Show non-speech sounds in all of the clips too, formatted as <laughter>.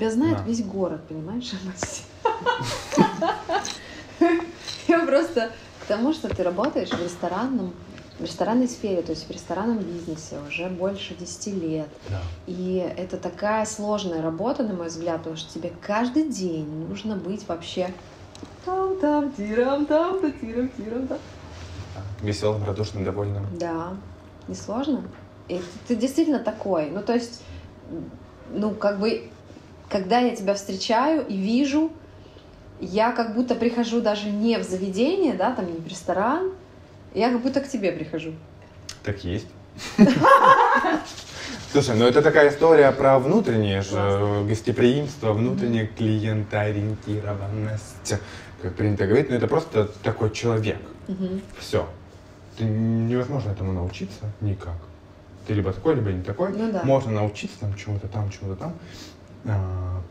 Тебя знает Да. весь город, понимаешь? Я просто к тому, что ты работаешь в ресторанном, в ресторанной сфере, то есть в ресторанном бизнесе уже больше 10 лет. Да. И это такая сложная работа, на мой взгляд, потому что тебе каждый день нужно быть вообще там там тирам там та тирам тирам там Веселым, радушным, довольным. Да, не сложно. И ты, ты действительно такой. Ну, то есть, ну, как бы, когда я тебя встречаю и вижу, я как будто прихожу даже не в заведение, да, там не в ресторан, я как будто к тебе прихожу. Так есть. <laughs> Слушай, ну это такая история про внутреннее же Классно. гостеприимство, внутренняя клиентоориентированность, как принято говорить, но это просто такой человек. Все. Ты невозможно этому научиться никак. Ты либо такой, либо не такой. Ну да. Можно научиться там чему-то там, чему-то там,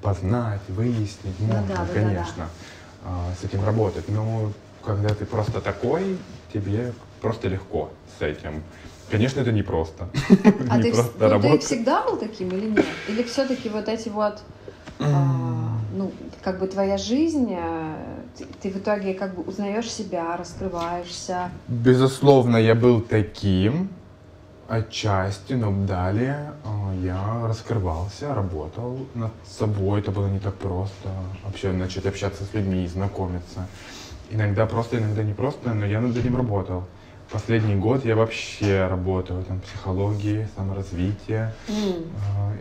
познать, выяснить, Ну можно, да, да, да, конечно, а, с этим работать. Но когда ты просто такой, тебе просто легко с этим. Конечно, это непросто. <laughs> А Не ты, просто ну, ты всегда был таким или нет? Или все-таки вот эти вот, а, ну, как бы твоя жизнь, э, ты, ты в итоге как бы узнаешь себя, раскрываешься. Безусловно, я был таким отчасти, но далее а, я раскрывался, работал над собой. Это было не так просто. Вообще начать общаться с людьми, знакомиться. Иногда просто, иногда не просто, но я над этим работал. Последний год я вообще работаю там психологии, саморазвитие, а,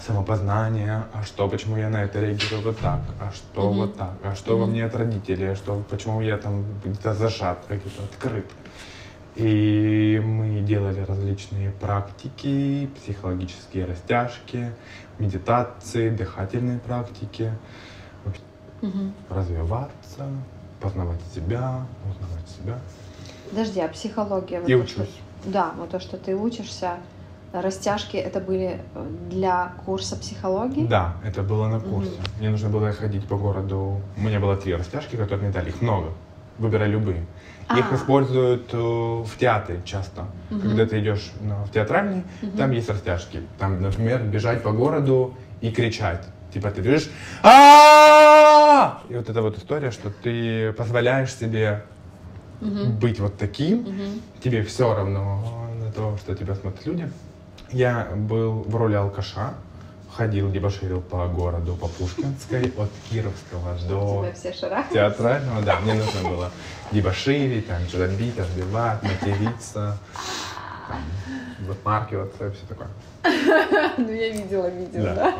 самопознание, а что, почему я на это реагирую вот так, а что Мгм. вот так, а что во Мгм. мне от родителей, а что, почему я там где-то зажат, где-то открыт. И мы делали различные практики, психологические растяжки, медитации, дыхательные практики, мгм. развиваться, познавать себя, узнавать себя. Подожди, а психология? вот то, что- учусь. Да, вот то, что ты учишься, растяжки, это были э, для курса психологии? Да, это было на курсе. Мгм. Мне нужно было ходить по городу. У меня было три растяжки, которые мне дали. Их много. Выбирай любые. Их А. используют э, в театре часто. Мгм. Когда ты идешь на- в театральный, Мгм. там есть растяжки. Там, например, бежать по городу и кричать. Типа ты бежишь а И вот эта вот история, что ты позволяешь себе Мгм. быть вот таким, Мгм. тебе все равно на то, что тебя смотрят люди. Я был в роли алкаша, ходил, дебоширил по городу, по Пушкинской, от Кировского до театрального. Да, мне нужно было дебоширить, там что-то бить, разбивать, материться, там, вымаркиваться и все такое. <laughs> Ну, я видела видео, Да.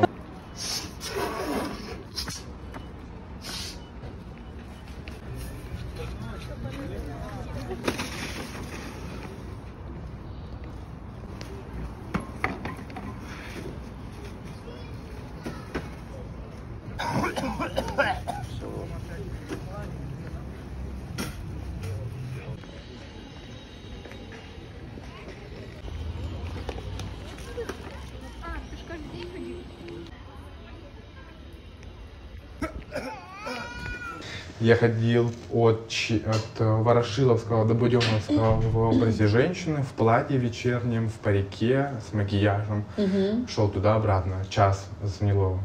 Я ходил от, от э, Ворошиловского до Буденновского в образе женщины, в платье вечернем, в парике, с макияжем. Мгм. Шел туда-обратно. Час заняло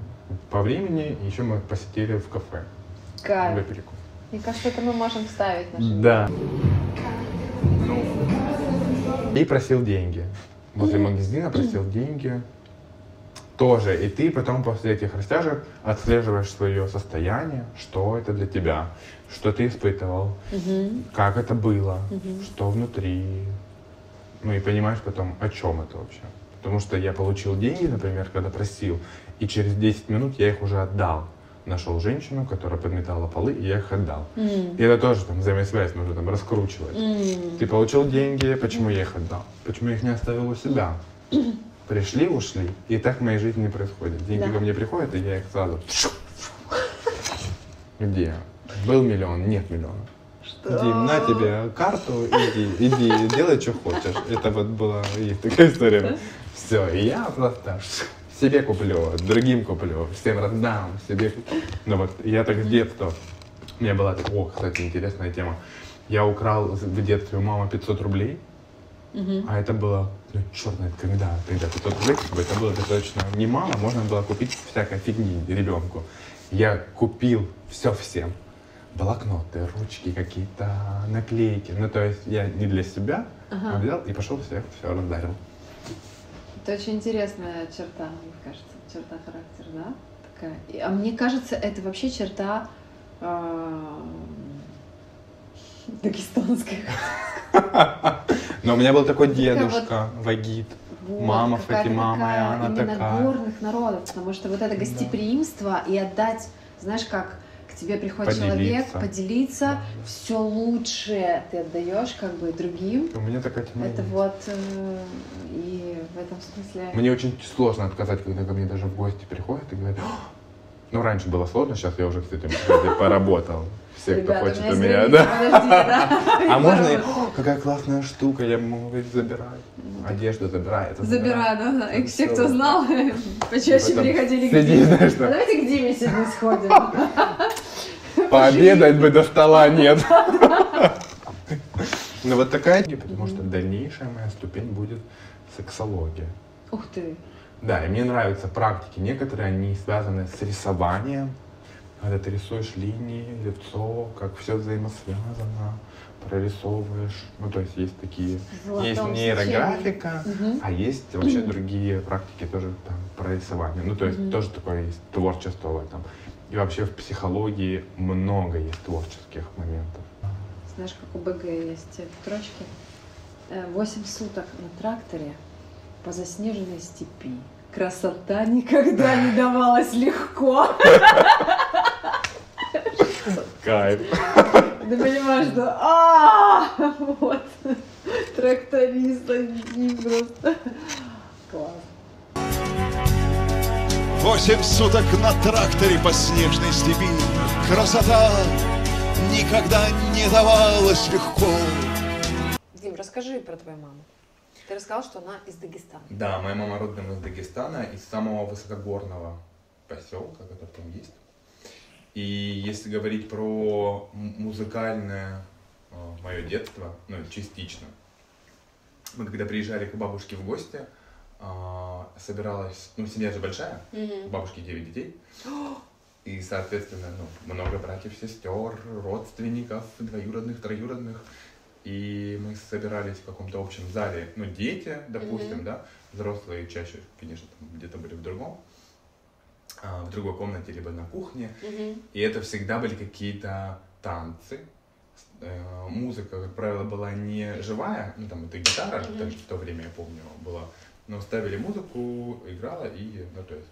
по времени, и еще мы посетили в кафе. Кайф. Мне кажется, это мы можем вставить наши. Да. И просил деньги. Возле магазина просил деньги. Тоже. И ты потом после этих растяжек отслеживаешь свое состояние, что это для тебя, что ты испытывал, Мгм. как это было, Мгм. что внутри. Ну и понимаешь потом, о чем это вообще. Потому что я получил деньги, например, когда просил, и через 10 минут я их уже отдал. Нашел женщину, которая подметала полы, и я их отдал. М. И это тоже там взаимосвязь нужно там раскручивать. М. Ты получил деньги, почему я их отдал? Почему я их не оставил у себя? <clears throat> Пришли, ушли. И так в моей жизни не происходит. Деньги Да. ко мне приходят, и я их сразу... Где? Был миллион, нет миллиона. Что? Дим, на тебе карту, иди, иди, делай, что хочешь. Это вот была есть такая история. Все, и я просто себе куплю, другим куплю, всем раздам, себе куплю. Ну вот, я так с детства, у меня была, о, кстати, интересная тема. Я украл в детстве у мамы 500 рублей, Мгм. А это было, ну, знает когда, тогда 500 рублей, как это было достаточно немало, можно было купить всякой фигни ребенку. Я купил все всем. Блокноты, ручки какие-то, наклейки. Ну, то есть я не для себя, а Ага. взял и пошел всех все раздарил. Это очень интересная черта, мне кажется, черта характера, да? Такая. А мне кажется, это вообще черта а, дагестанская. <laughs> Но у меня был такой дедушка, Вагит. Вот, Мама Фатима моя, она такая. горных народов, потому что вот это гостеприимство и отдать, знаешь, как к тебе приходит человек, Поделиться. поделиться, Да. все лучшее ты отдаешь как бы другим. У меня такая тема Это есть. вот э, и в этом смысле. Мне очень сложно отказать, когда ко мне даже в гости приходят и говорят! Ну раньше было сложно, сейчас я уже с этим кстати, поработал. Все, кто Ребята, хочет у меня, да. подожди, да. А можно и, Поработал. «О, какая классная штука, я могу говорить, забирай. Одежду забирай, это да, да. И все, кто знал, <laughs> почаще приходили к Диме. давайте к Диме сегодня сходим. <laughs> пообедать бы до стола нет. <laughs> Ну вот такая, потому что дальнейшая моя ступень будет сексология. Ух ты. Да, и мне нравятся практики. Некоторые, они связаны с рисованием. Когда ты рисуешь линии, лицо, как все взаимосвязано, прорисовываешь. Ну, то есть есть такие... Золотом есть нейрографика, Мгм. а есть вообще другие практики тоже там про рисование. Ну, то есть Мгм. тоже такое есть творчество в этом. И вообще в психологии много есть творческих моментов. Знаешь, как у БГ есть строчки. Э, Восемь суток на тракторе по заснеженной степи. Красота никогда не <laughs> давалась легко. Кайф. Ты понимаешь, что а вот тракторист они просто класс. Восемь суток на тракторе по снежной степи Красота никогда не давалась легко Дим, расскажи про твою маму. Ты рассказал, что она из Дагестана. Да, моя мама родом из Дагестана, из самого высокогорного поселка, который там есть. И если говорить про музыкальное мое детство, ну, частично, мы когда приезжали к бабушке в гости, а, собиралась, ну, семья же большая, у бабушки 9 детей, <gasps> и, соответственно, ну, много братьев, сестер, родственников, двоюродных, троюродных. И мы собирались в каком-то общем зале, ну, дети, допустим, Мгм. да, взрослые чаще, конечно, там где-то были в другом, а, в другой комнате, либо на кухне. И это всегда были какие-то танцы. Э, Музыка, как правило, была не живая, ну там это гитара, там в то время, я помню, была. Но ставили музыку, играла и, ну то есть,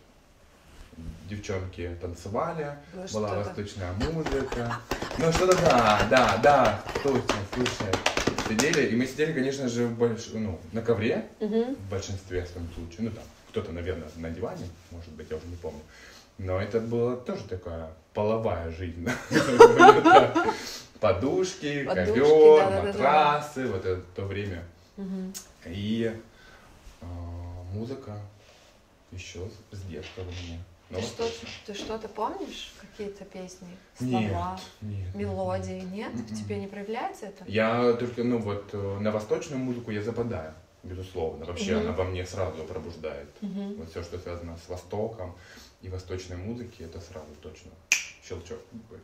девчонки танцевали, Ну, была восточная музыка. Ну что-то да, да, да, точно, слушай. Сидели, и мы сидели, конечно же, в больш- ну, на ковре, Мгм. в большинстве своем случае. Ну там, кто-то, наверное, на диване, может быть, я уже не помню. Но это была тоже такая половая жизнь. Подушки, ковер, матрасы, вот это то время. И а, музыка еще с детства у меня. Ну, Ты что, восточная. ты что-то помнишь? Какие-то песни? Нет, Слова? нет. Мелодии? Нет? В Мгм. тебе не проявляется это? Я только, ну вот, э, на восточную музыку я западаю, безусловно. Вообще Мгм. она во мне сразу пробуждает. Мгм. Вот все, что связано с Востоком и восточной музыки, это сразу точно щелчок. такой.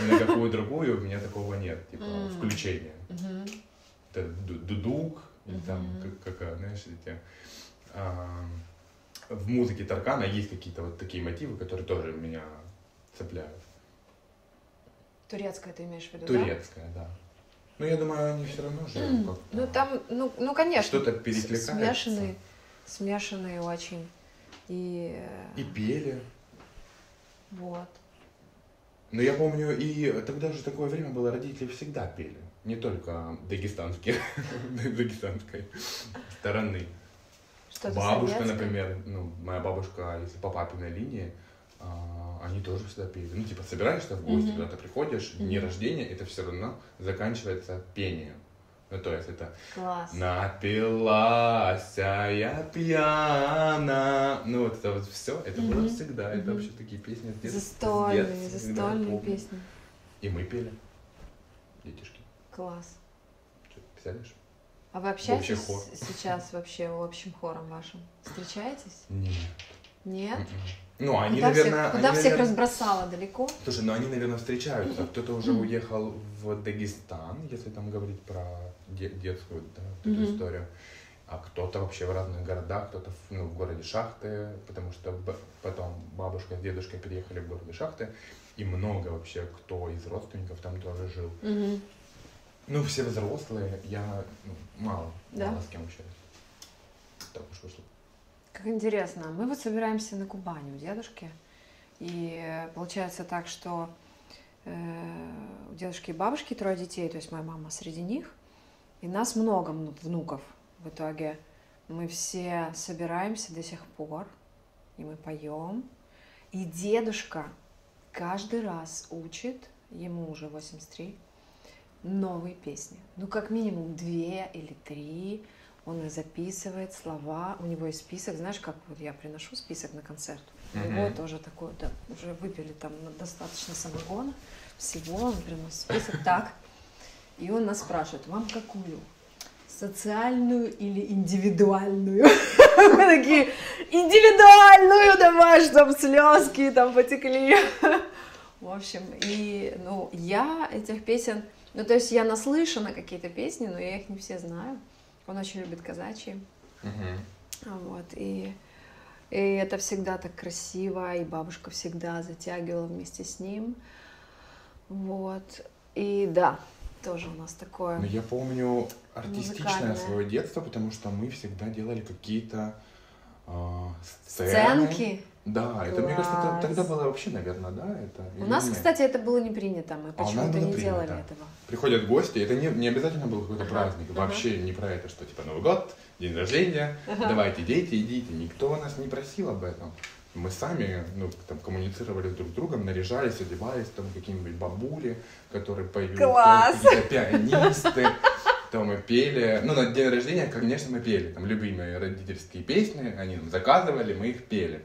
И на какую другую у меня такого нет, типа М. включения. Мгм. Это ду- дудук, или там, как, как, знаешь, эти... а, в музыке Таркана есть какие-то вот такие мотивы, которые тоже меня цепляют. Турецкое ты имеешь в виду, да? Турецкая, да. Ну, я думаю, они все равно же М, как-то... Ну там, ну, ну конечно. Что-то перекликается. Смешанные, смешанные очень. И, э, И пели. вот. Но я помню, и тогда же такое время было, родители всегда пели. Не только дагестанские, <laughs> дагестанской стороны. Что-то Бабушка, советское. например, ну, моя бабушка, если по папиной линии, а, они тоже всегда пели. Ну, типа, собираешься в гости, когда ты приходишь, дни Мгм. рождения, это все равно заканчивается пением. Ну, то есть это Класс. Напилась я пьяна. Ну, вот это вот все, это было Мгм. всегда. Это Мгм. вообще такие песни с детства. с Застольные, детства всегда застольные песни. И мы пели. Детишки. Класс. Что, представляешь? А вы общаетесь хор. сейчас вообще общим хором вашим? Встречаетесь? Нет. Нет? Мгм. Ну, они, куда наверное... всех, куда они, всех наверное- разбросало далеко? Слушай, ну они, наверное, встречаются. Кто-то уже уехал в Дагестан, если там говорить про де- детскую да, вот эту Мгм. историю. А кто-то вообще в разных городах, кто-то в, ну, в городе Шахты, потому что б- потом бабушка с дедушкой переехали в городе Шахты, и много вообще кто из родственников там тоже жил. Мгм. Ну, все взрослые, я ну, мало, Да? мало с кем общаюсь. Так уж вышло. Как интересно. Мы вот собираемся на Кубани у дедушки. И э, получается так, что э, у дедушки и бабушки трое детей, то есть моя мама среди них. И нас много вну- внуков в итоге. Мы все собираемся до сих пор, и мы поем. И дедушка каждый раз учит, ему уже 83, новые песни. Ну, как минимум две или три. Он записывает, слова. У него есть список. Знаешь, как вот я приношу список на концерт? У него тоже такой, да, уже выпили там достаточно самогона, всего, он приносит список. Так. И он нас спрашивает, вам какую? Социальную или индивидуальную? <laughs> Мы такие, индивидуальную давай, чтоб слезки там потекли. <laughs> В общем, и, ну, я этих песен, ну, то есть я наслышана какие-то песни, но я их не все знаю. Он очень любит казачьи. Мгм. Вот, и, и это всегда так красиво, и бабушка всегда затягивала вместе с ним. Вот, и да, тоже у нас такое. Ну, я помню артистичное свое детство, потому что мы всегда делали какие-то сцены. Сценки. Да, это, мне кажется, это Класс. тогда было вообще, наверное, да? Это, У нас, нет? кстати, это было не принято, мы А у нас почему-то было не принято. делали этого. Приходят гости, это не, не обязательно был какой-то Ага, праздник, ага. вообще не про это, что типа Новый год, день рождения, давайте, дети, идите. Никто нас не просил об этом. Мы сами ну, там, коммуницировали друг с другом, наряжались, одевались, там какие-нибудь бабули, которые поют, Класс! какие-то пианисты. То мы пели, ну, на день рождения, конечно, мы пели, там, любимые родительские песни, они нам заказывали, мы их пели.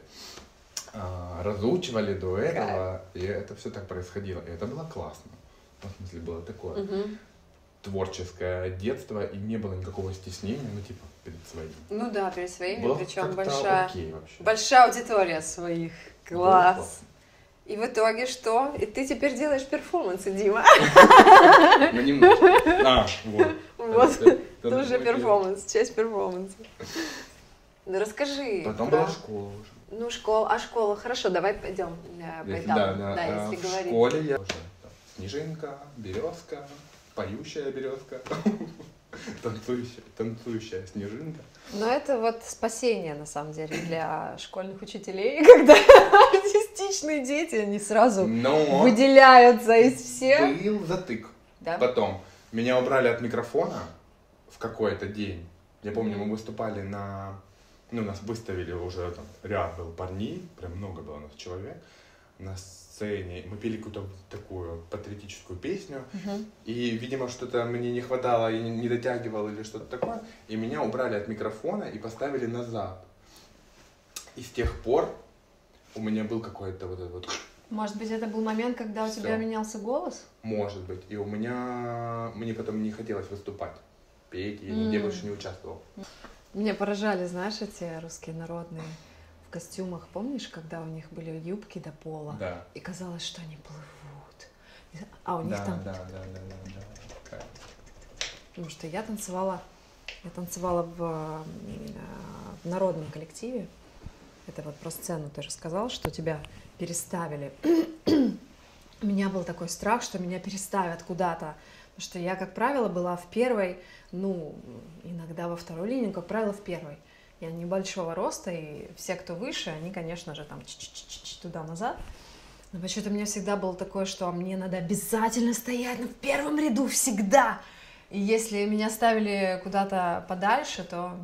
А, разучивали до этого, и это все так происходило. И это было классно. Ну, В смысле, было такое Мгм. творческое детство, и не было никакого стеснения, ну, типа, перед своим. Ну да, перед своими, Было причем большая, окей вообще. большая аудитория своих. Класс. И в итоге что? И ты теперь делаешь перформансы, Дима. <laughs> Ну, немножко. А, вот. <laughs> Вот, тоже перформанс, часть перформанса. Ну расскажи. Потом была школа уже. Ну, школа, а школа, хорошо, давай пойдем э, по этапам. да, Да, если в говорить. школе я уже снежинка, березка, поющая березка, <laughs> танцующая, танцующая снежинка. Но это вот спасение, на самом деле, для школьных учителей, когда артистичные дети, они сразу Но выделяются из всех. был затык. Да? Потом меня убрали от микрофона в какой-то день. Я помню, мы выступали на... Ну, нас выставили уже, там, ряд был парней, прям много было нас человек на сцене. Мы пели какую-то такую патриотическую песню. Мгм. И, видимо, что-то мне не хватало, не, не дотягивал или что-то такое. И меня убрали от микрофона и поставили назад. И с тех пор у меня был какой-то вот этот вот Может быть, это был момент, когда у тебя менялся голос? Может быть. И у меня... Мне потом не хотелось выступать, петь, я нигде М. больше не участвовал. Меня поражали, знаешь, эти русские народные в костюмах. Помнишь, когда у них были юбки до пола? Да. И казалось, что они плывут. И- А у них да, там... да, да, да, да, да. Такая. Потому что я танцевала, я танцевала в, э, в народном коллективе. Это вот про сцену ты рассказал, что тебя переставили. У меня был такой страх, что меня переставят куда-то. Потому что я, как правило, была в первой, ну, иногда во второй линии, но, как правило, в первой. Я небольшого роста, и все, кто выше, они, конечно же, там туда-назад. Но почему-то у меня всегда было такое, что мне надо обязательно стоять в первом ряду, всегда. И если меня ставили куда-то подальше, то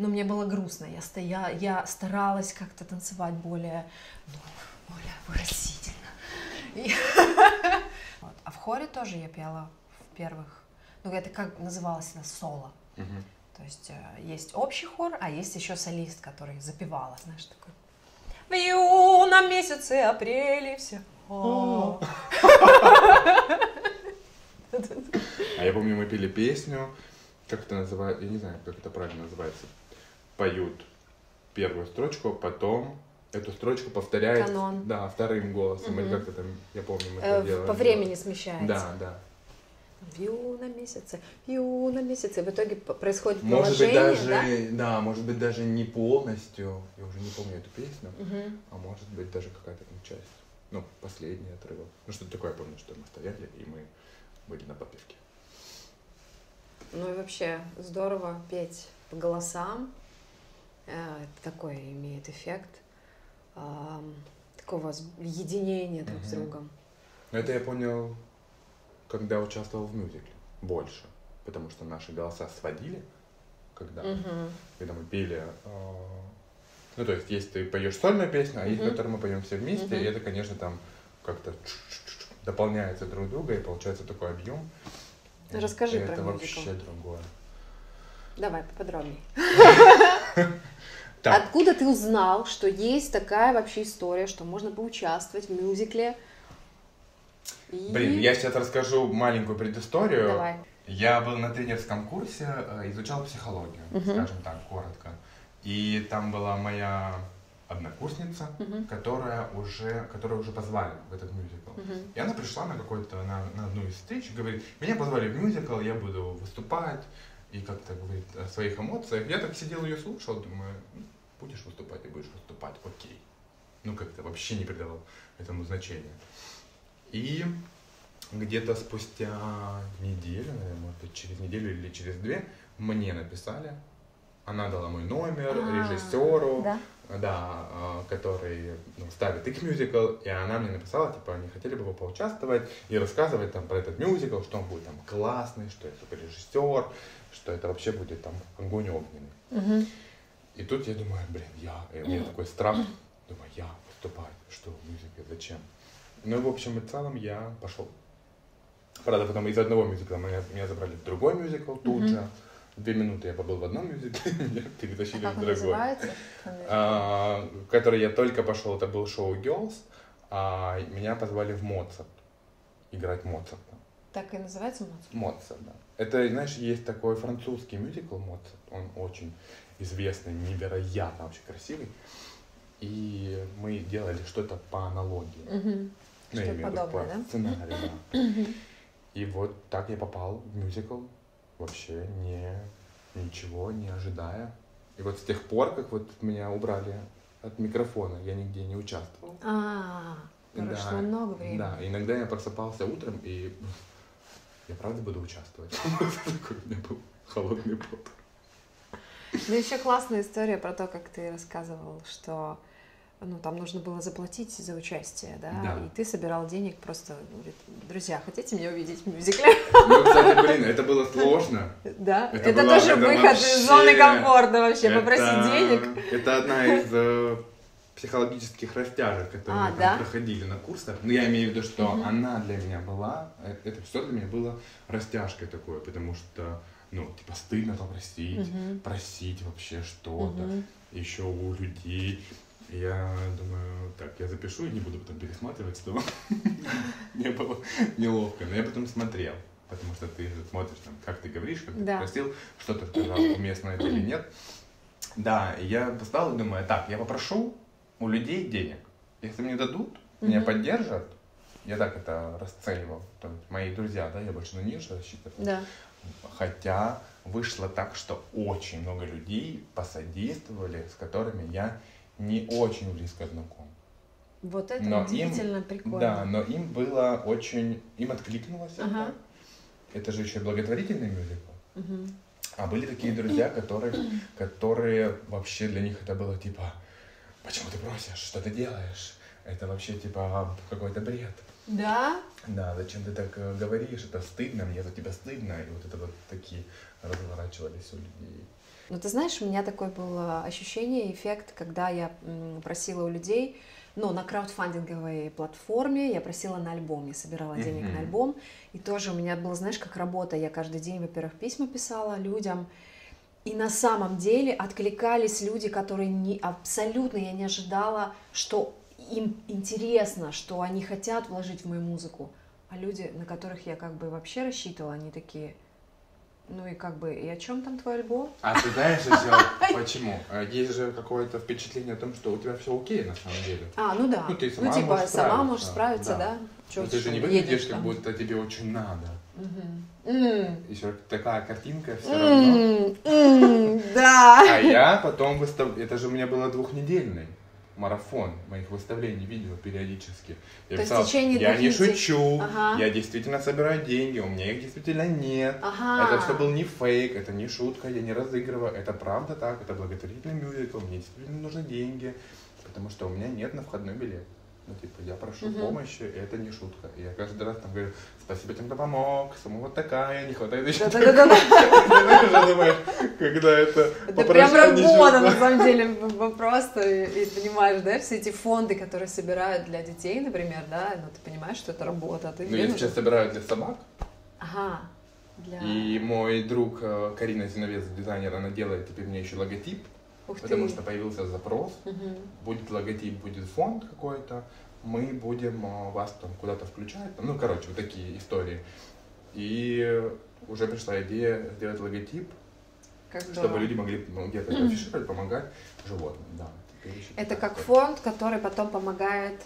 ну, мне было грустно. Я, стоя... я старалась как-то танцевать более, ну, более выразительно. И- <laughs> Вот. А в хоре тоже я пела в первых. Ну, это как называлось это соло. Мгм. То есть э, есть общий хор, а есть еще солист, который запевала, знаешь, такой. В юном месяце апреле все. <laughs> А я помню, мы пели песню, как это называется, я не знаю, как это правильно называется. Поют первую строчку, потом эту строчку повторяет Канон. да, вторым голосом. Мгм. Или как-то там, я помню, мы Э, это в- делали. По времени смещается. Да, да. Вью на месяце, вью на месяце. В итоге происходит Может быть, даже, да? может быть, даже не полностью, я уже не помню эту песню, да? Мгм. а может быть, даже какая-то там часть, ну, последний отрывок. Ну, что-то такое, я помню, что мы стояли, и мы были на попевке. Ну и вообще здорово петь по голосам. Э, Это такой имеет эффект ам, такого единения друг с другом. Это я понял, когда участвовал в мюзикле, больше, потому что наши голоса сводили, когда, Мгм. когда мы пели, э, ну, то есть, есть ты поешь сольную песню, а есть, Мгм. которую мы поем все вместе, Мгм. и это, конечно, там как-то дополняется друг друга, и получается такой объем. Расскажи И про Это мюзикл. вообще другое. Давай поподробнее. <laughs> Так, Откуда ты узнал, что есть такая вообще история, что можно поучаствовать в мюзикле? И- блин, я сейчас расскажу маленькую предысторию. Давай. Я был на тренерском курсе, э, изучал психологию, Мгм. скажем так, коротко. И там была моя однокурсница, Мгм. которая уже, которую уже позвали в этот мюзикл. Мгм. И она пришла на какой-то, на, на одну из встреч и говорит, меня позвали в мюзикл, я буду выступать, и как-то говорит о своих эмоциях. Я так сидел ее слушал, думаю, «Ну, будешь выступать и будешь выступать, окей. Ну, как-то вообще не придавал этому значения. И где-то спустя неделю, наверное, может быть, через неделю или через две, мне написали. Она дала мой номер А, режиссеру, Да? да, а, который ну, ставит их мюзикл, и она мне написала, типа, не хотели бы вы поучаствовать и рассказывать там про этот мюзикл, что он будет там классный, что это режиссер, что это вообще будет там огонь огненный. Мгм. И тут я думаю, блин, я, и у меня такой страх, думаю, я выступать, что в мюзикле, зачем? Ну, в общем и целом я пошел. Правда, потом из одного мюзикла меня, меня забрали в другой мюзикл тут Мгм. же. Две минуты я побыл в одном мюзикле, <laughs> меня перетащили Как в другой. А, который я только пошел, это был шоу Girls, а меня позвали в Моцарт, играть Моцарта. Так и называется Моцарт? Моцарт, да. Это, знаешь, есть такой французский мюзикл Моцарт, он очень известный, невероятно вообще красивый. И мы делали что-то по аналогии. Мгм. Ну, Что-то подобное, по да? сценарию, да. <laughs> И вот так я попал в мюзикл, вообще не, ничего не ожидая. И вот с тех пор, как вот меня убрали от микрофона, я нигде не участвовал. А, прошло Да, много времени. Да, иногда я просыпался утром и я правда буду участвовать. <laughs> Такой у меня был холодный пот. Ну, еще классная история про то, как ты рассказывал, что ну, там нужно было заплатить за участие, да? Да. И ты собирал денег просто, говорит, друзья, хотите меня увидеть в мюзикле? Ну, кстати, блин, это было сложно. Да, Это это, была- тоже это выход вообще- из зоны комфорта вообще, Это- попросить денег. Это одна из э, психологических растяжек, которые А, мы да? проходили на курсах. Но я имею в виду, что Мгм. она для меня была, э, это все для меня было растяжкой такой, потому что, ну, типа, стыдно попросить, Мгм. просить вообще что-то, Мгм. еще у людей. Я думаю, так, я запишу и не буду потом пересматривать, чтобы <laughs> не было неловко. Но я потом смотрел, потому что ты смотришь, там, как ты говоришь, как ты Да. спросил, что ты сказал, уместно это или нет. Да, я встал и думаю, так, я попрошу у людей денег. Если мне дадут, меня Мгм. поддержат, я так это расценивал. Есть мои друзья, да, я больше на них же рассчитывал. Да. Хотя вышло так, что очень много людей посодействовали, с которыми я не очень близко знаком. Вот это Но им- удивительно прикольно. Да, но им было очень... Им откликнулось это. Ага. Это же еще благотворительный мюзикл. Мгм. А были такие друзья, которые, которые вообще для них это было типа, почему ты просишь, что ты делаешь? Это вообще типа какой-то бред. Да? Да, зачем ты так э, говоришь, это стыдно, мне за тебя стыдно. И вот это вот такие разворачивались у людей. Ну, ты знаешь, у меня такое было ощущение, эффект, когда я просила у людей, ну, на краудфандинговой платформе, я просила на альбом, я собирала денег Мгм. на альбом, и тоже у меня было, знаешь, как работа, я каждый день, во-первых, письма писала людям, и на самом деле откликались люди, которые не, абсолютно я не ожидала, что им интересно, что они хотят вложить в мою музыку. А люди, на которых я как бы вообще рассчитывала, они такие, ну и как бы, и о чем там твой альбом? А ты знаешь еще <laughs> почему? Есть же какое-то впечатление о том, что у тебя все окей на самом деле. А, ну да. Ну, ты сама ну типа, можешь сама можешь справиться, да. да? Чё ты же не выглядишь, как будто тебе очень надо. Мгм. М. Еще такая картинка все равно. М, м, <laughs> Да. А я потом выстав... Это же у меня было двухнедельный марафон моих выставлений видео периодически. Я То писал, я не шучу, Ага. я действительно собираю деньги, у меня их действительно нет. Ага. Это все был не фейк, это не шутка, я не разыгрываю, это правда так, это благотворительный мюзикл, мне действительно нужны деньги, потому что у меня нет на входной билет. Ну, типа, я прошу Мгм. помощи, и это не шутка. И я каждый раз там говорю, спасибо тем, кто помог, сама вот такая, не хватает еще. <laughs> Думаешь, когда это Это прям не работа, на самом деле, просто, и, понимаешь, да, все эти фонды, которые собирают для детей, например, да, ну ты понимаешь, что это работа, а Ну, я сейчас собираю для собак, Ага, для... и мой друг э, Карина Зиновец, дизайнер, она делает теперь мне еще логотип, Ух ты. потому что появился запрос, Мгм. будет логотип, будет фонд какой-то, мы будем э, вас там куда-то включать, ну, короче, вот такие истории. И уже пришла идея сделать логотип, Как чтобы люди могли ну, где-то это афишировать, помогать животным, да. Это как история. фонд, который потом помогает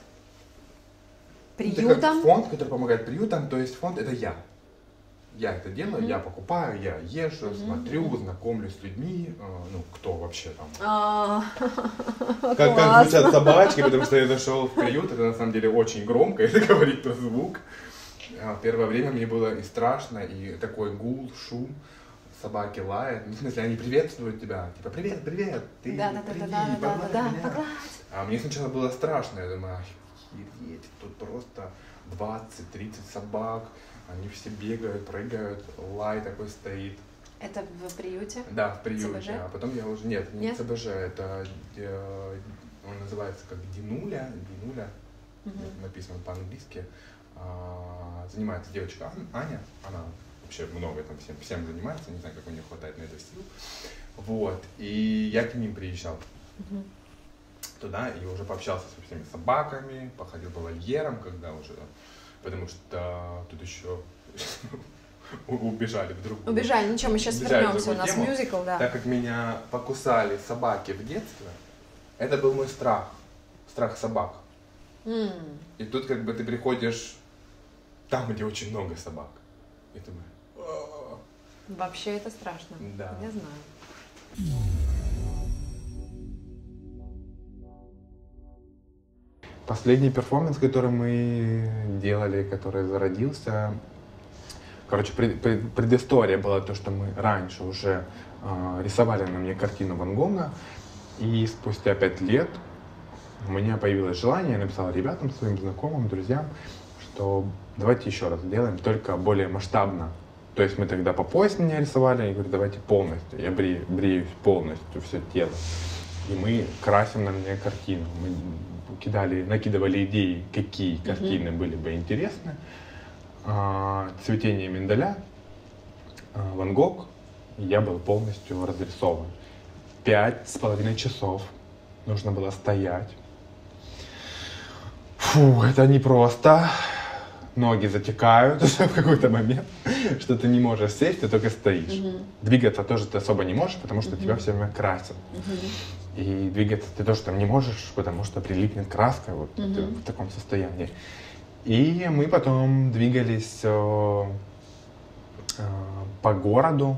Ну, Это приютам. как фонд, который помогает приютам, то есть фонд это я. Я это делаю, Мгм. я покупаю, я езжу, Мгм, смотрю, знакомлюсь с людьми, э, ну, кто вообще там. А, <laughs> Как, как звучат собачки, потому что я <laughs> зашел в приют, это на самом деле очень громко, <laughs> это говорит про звук. А, Первое время мне было и страшно, и такой гул, шум, собаки лают, ну, в смысле, они приветствуют тебя, типа, привет, привет, ты Да, да, да, да, приди, да, да, погладь да, меня». погладь. А мне сначала было страшно, я думаю, охереть, тут просто 20-30 собак, они все бегают, прыгают, лай такой стоит. Это в приюте? Да, в приюте. ЦБЖ? А потом я уже... Нет, не Нет? ЦБЖ, это... э, он называется как Динуля. Динуля, Мгм. написано по-английски. А, занимается девочка Ан- Аня. Она вообще много там всем, всем занимается. Не знаю, как у нее хватает на это сил. Вот. И я к ним приезжал Мгм. туда и уже пообщался со всеми собаками, походил по вольерам, когда уже, потому что тут еще <laughs> убежали в другую. Убежали, ничего, мы сейчас Убежали вернемся, у нас тему. мюзикл, да. Так как меня покусали собаки в детстве, это был мой страх, страх собак. М. И тут как бы ты приходишь там, где очень много собак. И думаешь, «О, Вообще это страшно. Да. Я знаю. Последний перформанс, который мы делали, который зародился, короче, пред- пред- предыстория была то, что мы раньше уже э, рисовали на мне картину Ван Гога, и спустя пять лет у меня появилось желание, я написал ребятам, своим знакомым, друзьям, что давайте еще раз сделаем, только более масштабно. То есть мы тогда по пояс меня рисовали, я говорю, давайте полностью, я брею, бреюсь полностью, все тело. И мы красим на мне картину. Мы кидали, накидывали идеи, какие картины были бы интересны. А, Цветение миндаля, а, Ван Гог, я был полностью разрисован. Пять с половиной часов нужно было стоять. Фу, это непросто. Ноги затекают <laughs> в какой-то момент, что ты не можешь сесть, ты только стоишь. Мгм. Двигаться тоже ты особо не можешь, потому что Мгм. тебя все время красят. Мгм. И двигаться ты тоже там не можешь, потому что прилипнет краска вот Мгм. в таком состоянии. И мы потом двигались э, э, по городу,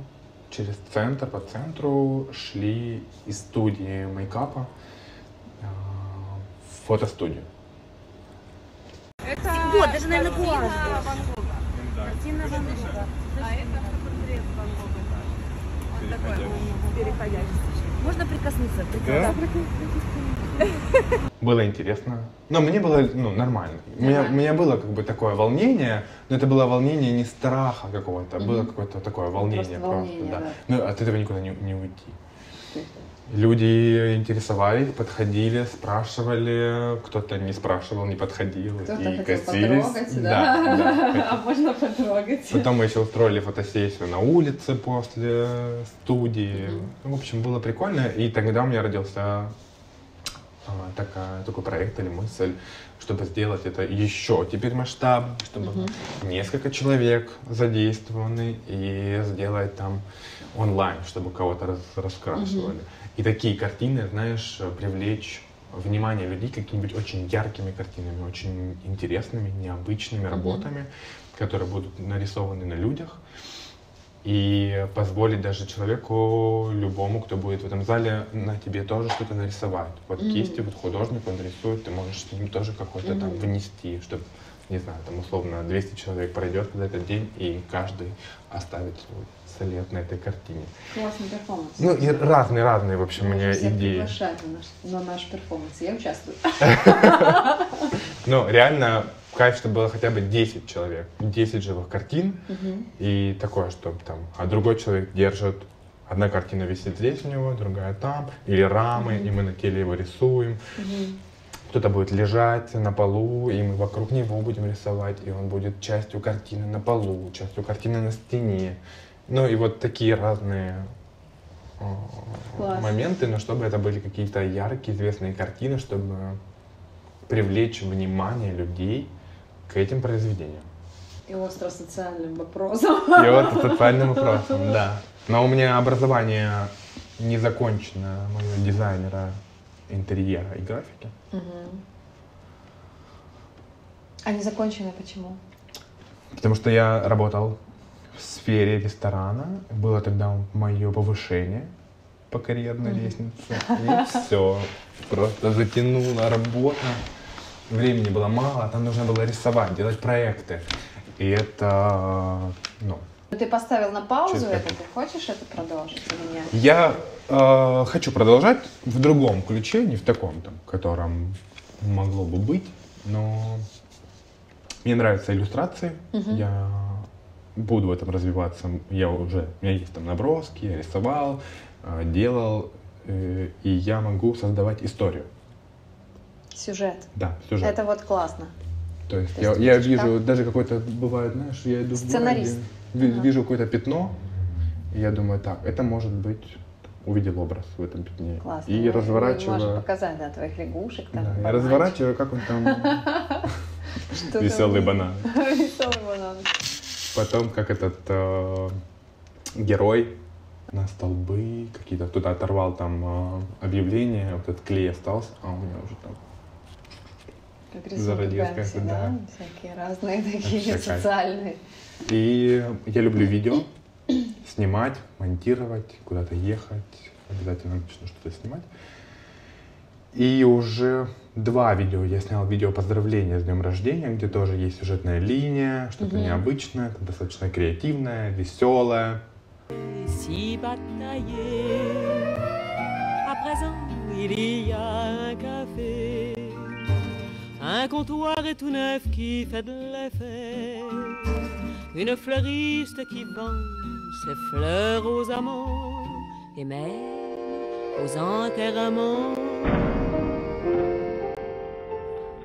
через центр, по центру, шли из студии мейкапа э, в фотостудию. Вот, даже, наверное, глаз. Картина Ван Гога. А это автопортрет Ван Гога. Он такой переходящий. Можно прикоснуться? прикоснуться. Было интересно. Но мне было ну, нормально. У меня, у меня было как бы такое волнение, но это было волнение не страха какого-то, было Мгм. какое-то такое волнение Просто просто, волнение, да. да. Ну, от этого никуда не, не уйти. Люди интересовались, подходили, спрашивали, кто-то не спрашивал, не подходил Кто-то и хотел косились. потрогать, да, да? да. <laughs> А можно потрогать. Потом мы еще устроили фотосессию на улице после студии. Ну, в общем, было прикольно. И тогда у меня родился а, такая, такой проект или мысль, чтобы сделать это еще теперь масштаб, чтобы несколько человек задействованы и сделать там онлайн, чтобы кого-то раз- раскрашивали. И такие картины, знаешь, привлечь внимание людей какими-нибудь очень яркими картинами, очень интересными, необычными работами, которые будут нарисованы на людях. И позволить даже человеку, любому, кто будет в этом зале, на тебе тоже что-то нарисовать. Вот кистью, вот художник, он рисует, ты можешь с ним тоже какой-то там внести, чтобы, не знаю, там условно 200 человек пройдет в этот день, и каждый оставит свой след на этой картине. Классный перформанс. Ну и разные-разные, в общем, у меня идеи. приглашать на наш, на наш перформанс. Я участвую. <laughs> Ну, реально, кайф, чтобы было хотя бы 10 человек, 10 живых картин, и такое, чтобы там, а другой человек держит, одна картина висит здесь у него, другая там, или рамы, и мы на теле его рисуем. Кто-то будет лежать на полу, и мы вокруг него будем рисовать, и он будет частью картины на полу, частью картины на стене. Ну и вот такие разные э, Класс. моменты, но чтобы это были какие-то яркие, известные картины, чтобы привлечь внимание людей к этим произведениям. И остро-социальным вопросом. И вот социальным вопросом, <laughs> да. Но у меня образование не закончено, моего дизайнера интерьера и графики. А не законченное почему? Потому что я работал в сфере ресторана. Было тогда мое повышение по карьерной лестнице. И все. Просто затянула работа. Времени было мало, там нужно было рисовать, делать проекты. И это, ну, Ты поставил на паузу это, ты хочешь это продолжить или нет? Я э, хочу продолжать в другом ключе, не в таком, там, котором могло бы быть, но мне нравятся иллюстрации. Я буду в этом развиваться. Я уже, у меня есть там наброски, я рисовал, э, делал, э, и я могу создавать историю. Сюжет. Да, сюжет. Это вот классно. То есть То я, есть я вижу, даже какой-то бывает, знаешь, я иду в Сценарист. городе, ви- вижу какое-то пятно, и я думаю, так, это может быть, увидел образ в этом пятне. Классно. И Ну, разворачиваю. Можно показать, да, твоих лягушек. Там, Да, я разворачиваю, как он там <laughs> <laughs> веселый банан. Веселый банан. Потом, как этот э, герой на столбы какие-то, кто-то оторвал там э, объявление, вот этот клей остался, а у меня уже там Зародилась какая-то, да? да. Всякие разные такие кайф. социальные. И я люблю видео, снимать, монтировать, куда-то ехать. Обязательно начну что-то снимать. И уже два видео я снял видео поздравления с днем рождения, где тоже есть сюжетная линия, что-то необычное, это достаточно креативное, веселое. un comptoir est tout neuf qui fait de l'effet, une fleuriste qui vend ses fleurs aux amants et même aux enterrements.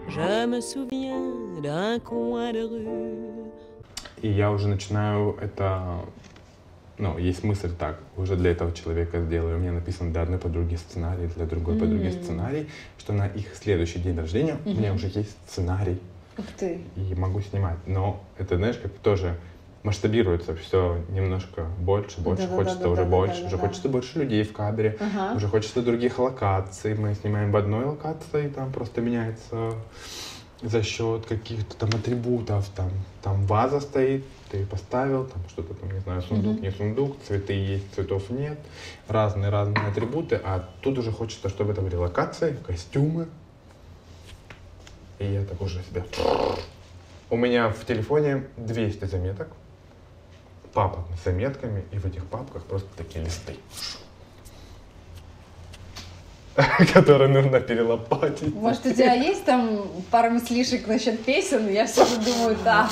Je me souviens d'un coin de rue И я уже начинаю это... Ну, есть мысль так, уже для этого человека сделаю. У меня написан для одной подруги сценарий, для другой подруги сценарий, что на их следующий день рождения у меня уже есть сценарий, Ух ты. и могу снимать. Но это, знаешь, как тоже масштабируется все немножко больше, больше, Да-да-да, хочется уже да-да-да, больше, уже да-да-да. хочется больше людей в кадре, Ага. уже хочется других локаций. Мы снимаем в одной локации, там просто меняется за счет каких-то там атрибутов, там, там ваза стоит, ты поставил, там что-то там, не знаю, сундук, не сундук, цветы есть, цветов нет, разные-разные атрибуты, а тут уже хочется, чтобы это были локации, костюмы. И я так уже себя... У меня в телефоне 200 заметок, папок с заметками, и в этих папках просто такие листы, <laughs> которые нужно перелопатить. Может, у тебя есть там пару мыслишек насчет песен? Я все же думаю, так,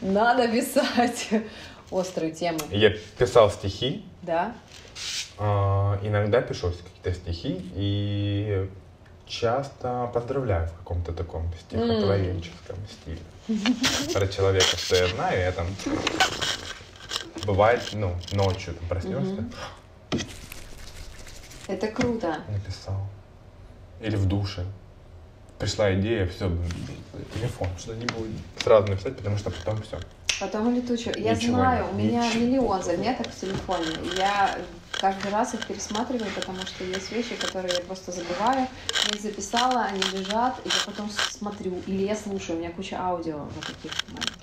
надо писать острые темы. Я писал стихи, Да? а, иногда пишу какие-то стихи и часто поздравляю в каком-то таком стихотворенческом стиле. Про человека, что я знаю, я там бывает, ну, ночью там проснешься, Это круто. написал. Или в душе. Пришла идея, все, телефон, что-нибудь сразу написать, потому что потом все. Потом улетучиваю. Я Ничего знаю, нет, у меня ничего. миллион заметок в телефоне. Я каждый раз их пересматриваю, потому что есть вещи, которые я просто забываю. Я их записала, они лежат, и я потом смотрю. Или я слушаю, у меня куча аудио вот таких маленьких.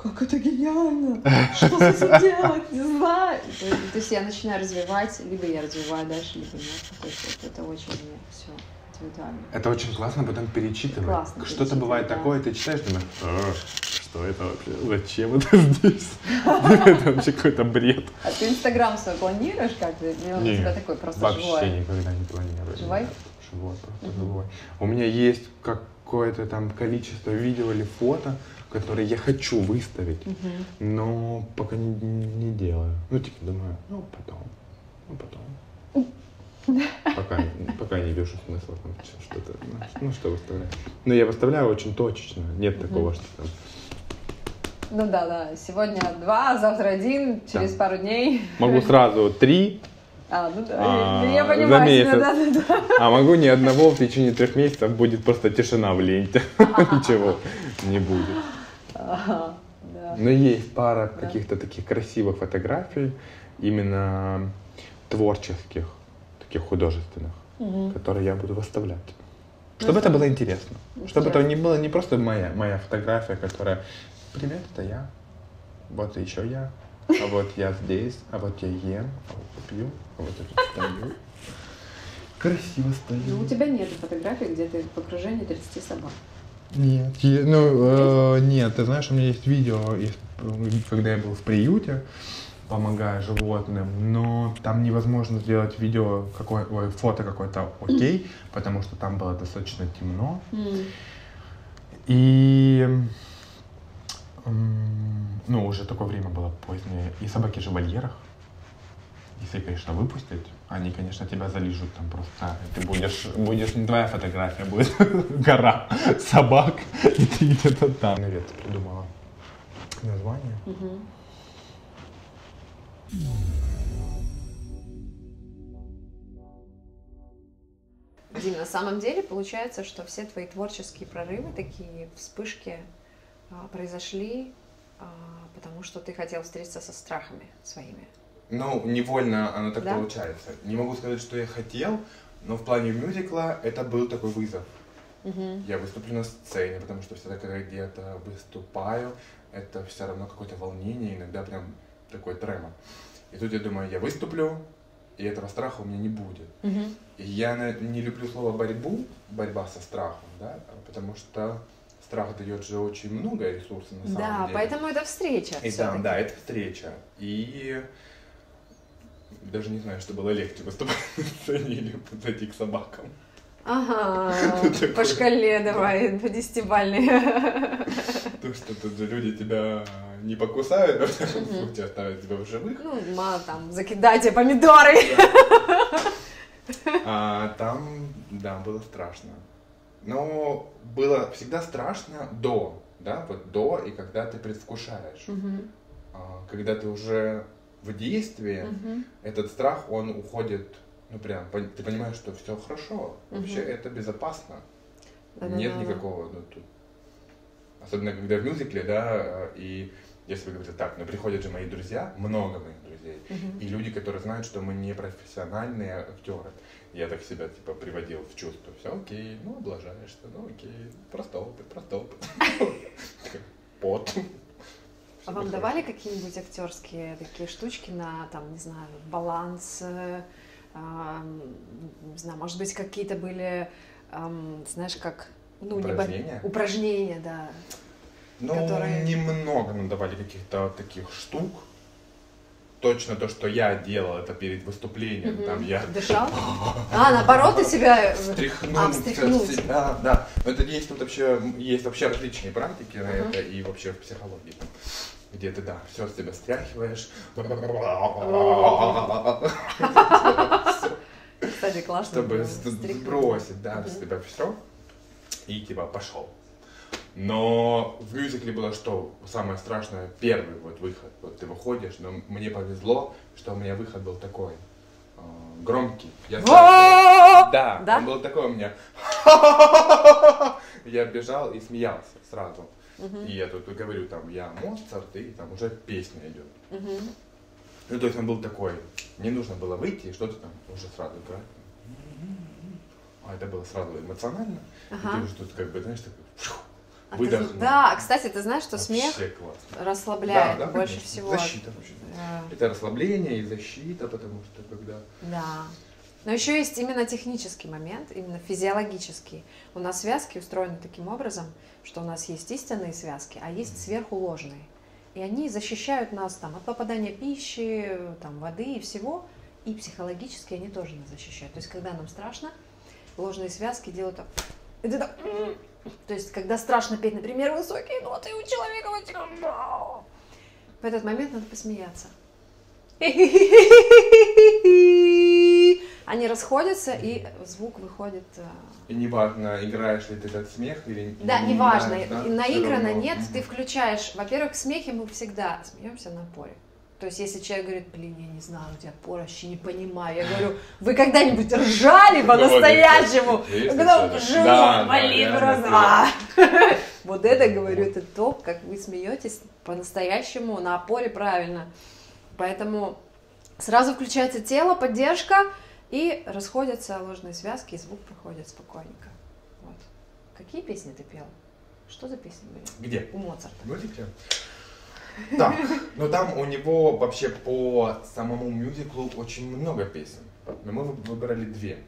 Как это гениально! <laughs> Что с этим делать? Не знаю. То, есть- я начинаю развивать, либо я развиваю дальше, либо нет. То есть это, очень все индивидуально. Это очень классно потом перечитывать. Классно Что-то бывает да. такое, ты читаешь, думаешь, «А, что это вообще? Зачем это здесь? <laughs> Это вообще какой-то бред. А ты Инстаграм свой планируешь как-то? Или он у Не, тебя такой просто Вообще живой? никогда не планирую. Живой? Живой, просто живой. У меня есть какое-то там количество видео или фото, которые я хочу выставить, Мгм. но пока не, не делаю. Ну, типа, думаю, ну, потом, ну, потом. <laughs> Пока, пока не вижу смысла там что-то, ну, ну, что выставлять. Но я выставляю очень точечно, нет такого, что там Ну да, да. Сегодня два, завтра один, через Да. пару дней. Могу <laughs> сразу три, А, ну да. А, я за понимаю месяц. тебя, да, да, да. а могу ни одного в течение трех месяцев будет просто тишина в ленте. <laughs> Ничего не будет. Ага, да. Но есть пара каких-то таких красивых фотографий, именно творческих, таких художественных, Мгм. которые я буду выставлять. Чтобы это было интересно. Чтобы это не было не просто моя, моя фотография, которая «Привет, это я». Вот еще я. А вот я здесь, а вот я ем, а вот пью, а вот я тут стою. Красиво стою. Ну, у тебя нет фотографий, где ты в окружении 30 собак. Нет, е- ну, э, нет, ты знаешь, у меня есть видео, когда я был в приюте, помогая животным, но там невозможно сделать видео, какое, ой, фото какое-то окей, потому что там было достаточно темно. И, ну, уже такое время было позднее, и собаки же в вольерах. Если, конечно, выпустить, они, конечно, тебя залижут там просто. И ты будешь, будешь не твоя фотография, будет <laughs> гора собак, и ты где-то там. Навет придумала название. Мгм. Дим, на самом деле получается, что все твои творческие прорывы, такие вспышки а, произошли, а, потому что ты хотел встретиться со страхами своими. Ну, невольно оно так Да? получается. Не могу сказать, что я хотел, но в плане мюзикла это был такой вызов. Мгм. Я выступлю на сцене, потому что всегда, когда я где-то выступаю, это все равно какое-то волнение, иногда прям такой тремор. И тут я думаю, я выступлю, и этого страха у меня не будет. Мгм. И я не люблю слово борьбу, борьба со страхом, да, потому что страх дает же очень много ресурсов на самом Да, деле. поэтому это встреча. И да, да, это встреча. И даже не знаю, что было легче, выступать <laughs> на сцене или подойти к собакам. Ага, <laughs> по шкале давай, по десятибальной. <laughs> То, что тут же люди тебя не покусают, но в Мгм. случае оставят тебя в живых. Ну, мало там, закидайте помидоры. А там, да, было страшно. Но было всегда страшно до, да, вот до, и когда ты предвкушаешь. А, Когда ты уже в действии, мгм. этот страх, он уходит, ну прям, ты понимаешь, что все хорошо, вообще Мгм. это безопасно. Да-да-да. Нет никакого, ну тут. Особенно когда в мюзикле, да, и если вы говорите так, ну приходят же мои друзья, много моих друзей, Мгм. и люди, которые знают, что мы не профессиональные актеры. Я так себя типа приводил в чувство. Все окей, ну облажаешься, ну окей, просто опыт, просто опыт. <laughs> Пот. А вам давали какие-нибудь актерские такие штучки на, там, не знаю, баланс, э, не знаю, может быть, какие-то были, ам, знаешь, как, ну, Упражнения? упражнения, да. Ну, которые- немного нам давали каких-то таких штук. Точно то, что я делал, это перед выступлением. Мгм. Там я Дышал? <laughs> А, наоборот, ты себя... встряхнул А, встряхнуть. да. Но это есть тут вообще, есть вообще различные практики на это и вообще в психологии. там, Где ты, да, все с себя стряхиваешь. Кстати, классно. Чтобы сбросить, да, с себя все. И типа пошел. Но в мюзикле было что? Самое страшное, первый вот выход. Вот ты выходишь, но мне повезло, что у меня выход был такой э, громкий. Я сразу- Да, Да? он был такой у меня. <laughs> Я бежал и смеялся сразу. И я тут говорю, там, я Моцарт, и там уже песня идет. Ну, то есть он был такой, не нужно было выйти и что-то там уже сразу играть. А это было сразу эмоционально. И Ага. ты уже тут как бы, знаешь, такой, фью, А ты выдохнул. Да, кстати, ты знаешь, что смех Вообще классно. расслабляет Да, да, больше конечно. всего. Защита вообще. Да. Это расслабление и защита, потому что когда... Да. Но еще есть именно технический момент, именно физиологический. У нас связки устроены таким образом, что у нас есть истинные связки, а есть сверху ложные. И они защищают нас там, от попадания пищи, там, воды и всего. И психологически они тоже нас защищают. То есть, когда нам страшно, ложные связки делают так. И ты так. То есть, когда страшно петь, например, высокие ноты, у человека вот так, в этот момент надо посмеяться. <laughs> Они расходятся, и звук выходит. э, И неважно, играешь ли ты этот смех или Да, не неважно, да, наиграно нет, ты включаешь. Во-первых, в смехе мы всегда смеемся на поле. То есть, если человек говорит, блин, я не знаю, у тебя порощи, не понимаю, я говорю, вы когда-нибудь ржали по-настоящему? да, болит реально, раз-два. Вот это, говорю, это то, как вы смеетесь по-настоящему на опоре правильно. Поэтому сразу включается тело, поддержка, и расходятся ложные связки, и звук проходит спокойненько. Вот. Какие песни ты пел? Что за песни были? Где? У Моцарта. Мюзикле? <laughs> Так, но там у него вообще по самому мюзиклу очень много песен. Но мы вы- выбрали две.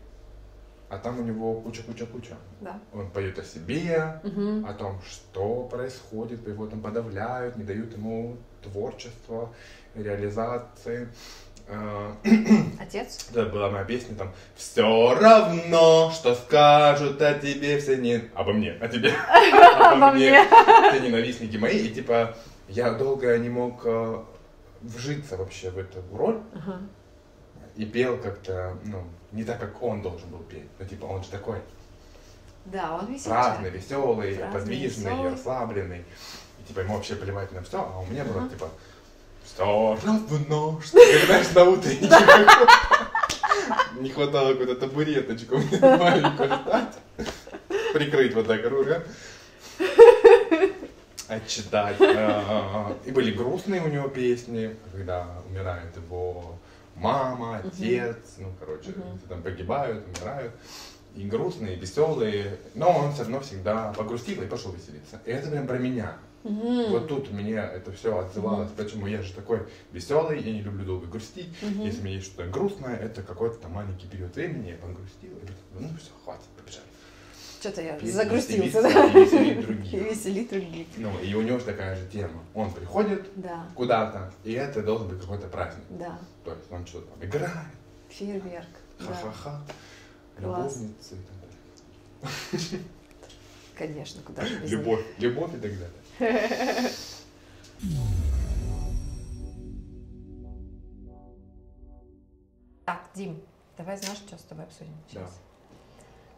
А там у него куча-куча-куча. Да. Он поет о себе, Мгм. о том, что происходит, его там подавляют, не дают ему творчества, реализации. Э, Отец? <clears throat> Это была моя песня там «Все равно, что скажут о тебе все не...» Обо мне, о тебе. <laughs> Обо мне. Все ненавистники мои. И типа я долго не мог э, вжиться вообще в эту роль. И пел как-то, ну, не так, как он должен был петь. Ну, типа, он же такой Да, он веселый. праздный, веселый, подвижный, расслабленный. И типа ему вообще плевать на все, а у меня было типа равно, что Как, знаешь, на утреннике не хватало какую-то табуреточку <laughs> маленькую ждать, прикрыть вот так рука, отчитать. А, И были грустные у него песни, когда умирает его мама, отец, ну, короче, там погибают, умирают. И грустные, и веселые, но он все равно всегда погрустил и пошел веселиться. И это прям про меня. Вот тут мне это все отзывалось, почему я же такой веселый, я не люблю долго грустить. Если мне есть что-то грустное, это какой-то там маленький период времени, я погрустил, и ну все, хватит, побежали. Что-то я Петь, загрустился, да? и веселить других. <laughs> И веселить других. Ну, и у него же такая же тема. Он приходит Да, куда-то, и это должен быть какой-то праздник. да. То есть он что-то там играет, Фейерверк. Да, ха-ха-ха, Класс. любовницы и так далее. <laughs> конечно, куда же без. Любовь, любовь и так далее. Так, Дим, давай знаешь, что с тобой обсудим сейчас?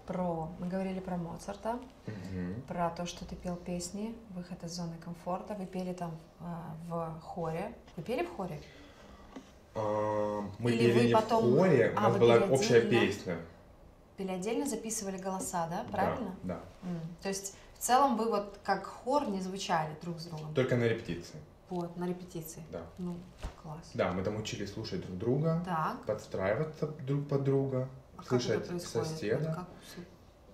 Про, мы говорили про Моцарта, Мгм. про то, что ты пел песни, выход из зоны комфорта. Вы пели там а, в хоре. Вы пели в хоре? А, Мы Или пели не потом- в хоре, у А, нас была общая отдельно? песня. Пели отдельно, записывали голоса, да? Правильно? Да, да. М, То есть целом вы вот как хор не звучали друг с другом? Только на репетиции. Вот, на репетиции. Да. Ну, класс. Да, мы там учились слушать друг друга, Так, подстраиваться друг под друга, а как это слышать соседа.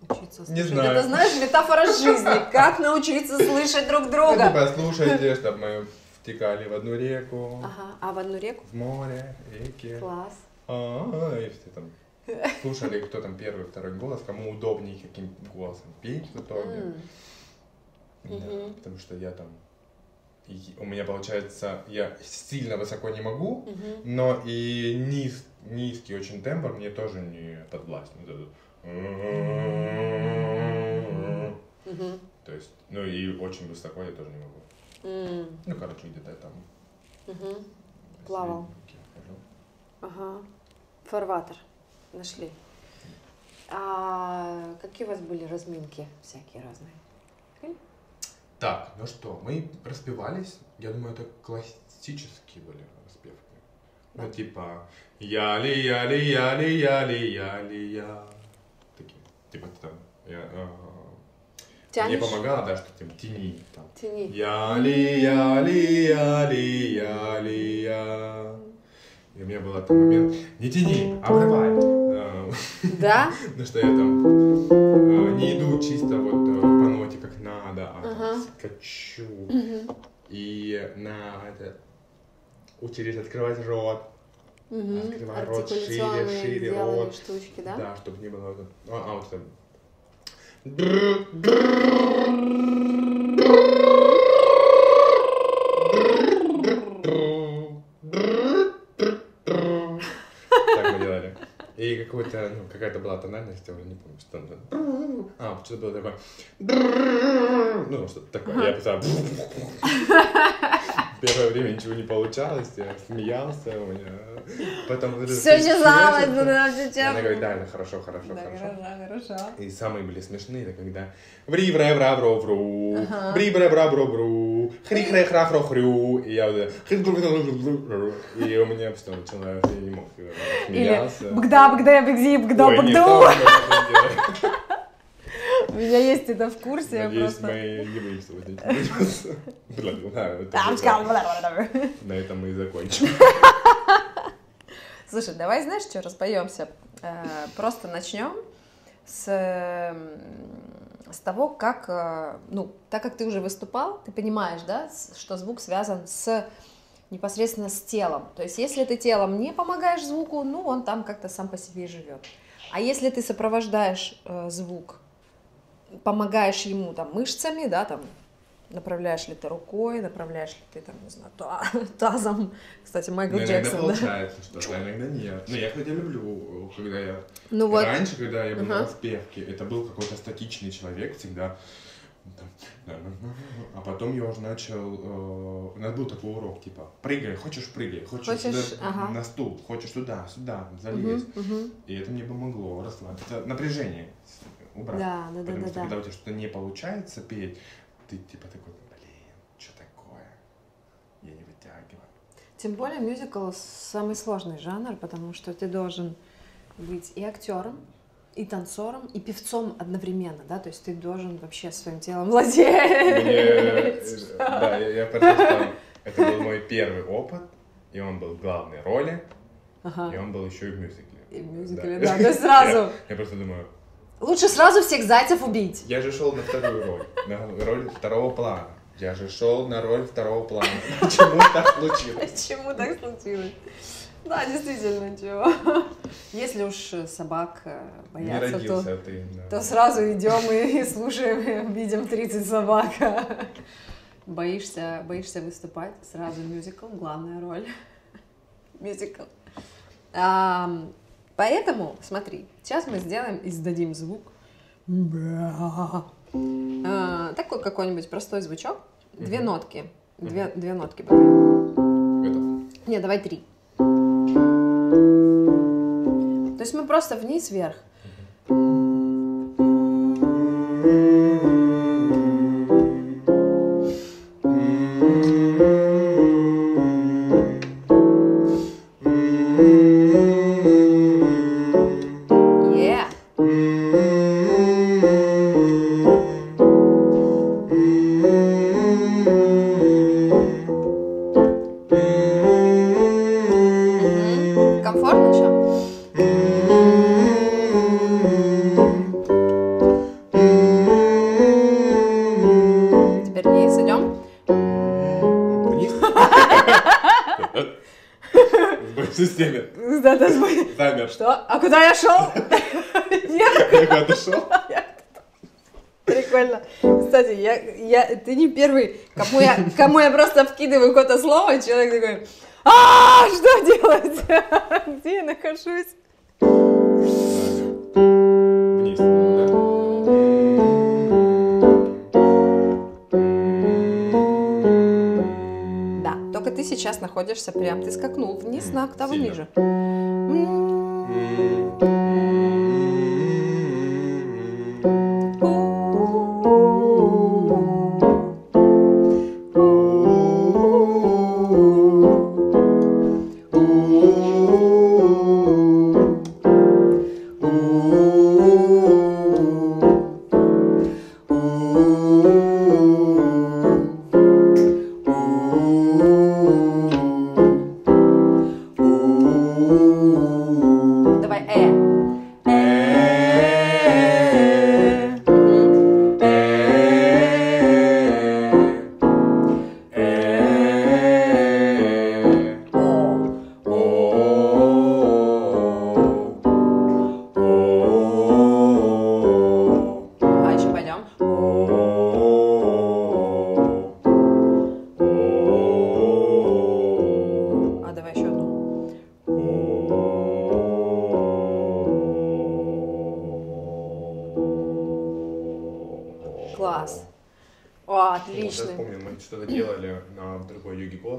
Как учиться Не слышать? знаю. Это, знаешь, метафора жизни. <laughs> Как научиться слышать друг Ну, друга? типа, слушайте, чтобы мы втекали в одну реку, Ага, а в одну реку? в море, реки. Класс. А, И все там <laughs> слушали, кто там первый, второй голос, кому удобнее, каким голосом петь в итоге. Да, потому что я там, у меня получается, я сильно высоко не могу, но и низ, низкий очень тембр мне тоже не подвластен. Мгм. То есть, ну и очень высоко я тоже не могу. Ну, короче, где-то там. мгм. Плавал. Ага. Фарватер. Нашли. А какие у вас были разминки всякие разные? Так, ну что, мы распевались. Я думаю, это классические были распевки. Да. Ну, типа, яли, яли, яли, яли, яли, я. Типа ты там, я, э, Тянешь? Мне помогало, да, что типа тяни. Там. Тяни. Я-ли, я-ли, я-ли, я-ли, я. И у меня был такой момент, не тяни, обрывай. Э, Да? <laughs> Ну что я там э, не иду чисто вот э, по ноте как надо, а скачу. И на это учились открывать рот. Мгм. Открывай рот шире, шире рот. штучки, да? Да, чтобы не было А, а, вот это. Так мы делали. И какой-то, ну, какая-то была тональность, я уже не помню, что там. А, что-то было такое. Ну, что-то такое. Я писал. Первое время ничего не получалось, я смеялся, у меня потом... Все чесалось, смеешься. да, все Она говорит, да, это хорошо, хорошо, хорошо. хорошо. И самые были смешные, это когда ври вре хри хре хра хро хрю, и я вот и у меня все началось, я не мог, я Или смеялся. бгда, бгда, бгди, бгда, бгду. У меня есть это в курсе, Надеюсь, просто... мы не будем сегодня На этом мы и закончим. Слушай, давай, знаешь, что, распоемся? Э, Просто начнем с, с того, как, э, ну, так как ты уже выступал, ты понимаешь, да, что звук связан с непосредственно с телом. То есть, если ты телом не помогаешь звуку, ну, он там как-то сам по себе живет. А если ты сопровождаешь э, звук, помогаешь ему там мышцами, да, там направляешь ли ты рукой, направляешь ли ты там, не знаю, та- <laughs> тазом. Кстати, Майкл Но иногда Джексон, да? получается что-то, а иногда нет. Ну, я хотя люблю, когда я... Ну вот, Раньше, когда я был на Ага. распевке, это был какой-то статичный человек всегда. А потом я уже начал... э, У нас был такой урок, типа, прыгай, хочешь прыгай, хочешь, Хочешь, сюда ага. на стул, хочешь туда, сюда, залезь. Мгм, мгм. И это мне помогло расслабиться. Напряжение убрать. Да, да, да, Потому да, что да. когда у тебя что-то не получается петь, ты типа такой, блин, что такое? Я не вытягиваю. Тем более мюзикл самый сложный жанр, потому что ты должен быть и актером, и танцором, и певцом одновременно, да, то есть ты должен вообще своим телом <laughs> Мне, э, владеть. да, я, я что это был мой первый опыт, и он был в главной роли, Ага. и он был еще и в мюзикле. И в мюзикле, да, то есть сразу. Я, <laughs> я просто думаю, Лучше сразу всех зайцев убить. я же шел на вторую роль, на роль второго плана. Я же шел на роль второго плана. Почему так случилось? Почему так случилось? Да, действительно, чего. Если уж собак э, боятся, то родился ты. да. то сразу идем и, и слушаем, и видим 30 собак. Боишься, боишься выступать, сразу мюзикл, главная роль. Мюзикл. Поэтому, смотри, сейчас мы сделаем, издадим звук. А, такой какой-нибудь простой звучок. Две нотки. Две, две нотки. Готов. Не, давай три. То есть мы просто вниз-вверх. Что? А куда я шел? <laughs> <laughs> Я куда-то шел. прикольно. Кстати, я, я, ты не первый, кому я, кому я просто вкидываю какое-то слово, и человек такой, а что делать? <laughs> Где я нахожусь? Вниз. да. Да, только ты сейчас находишься прям, ты скакнул вниз на октаву Сильно. ниже. Класс.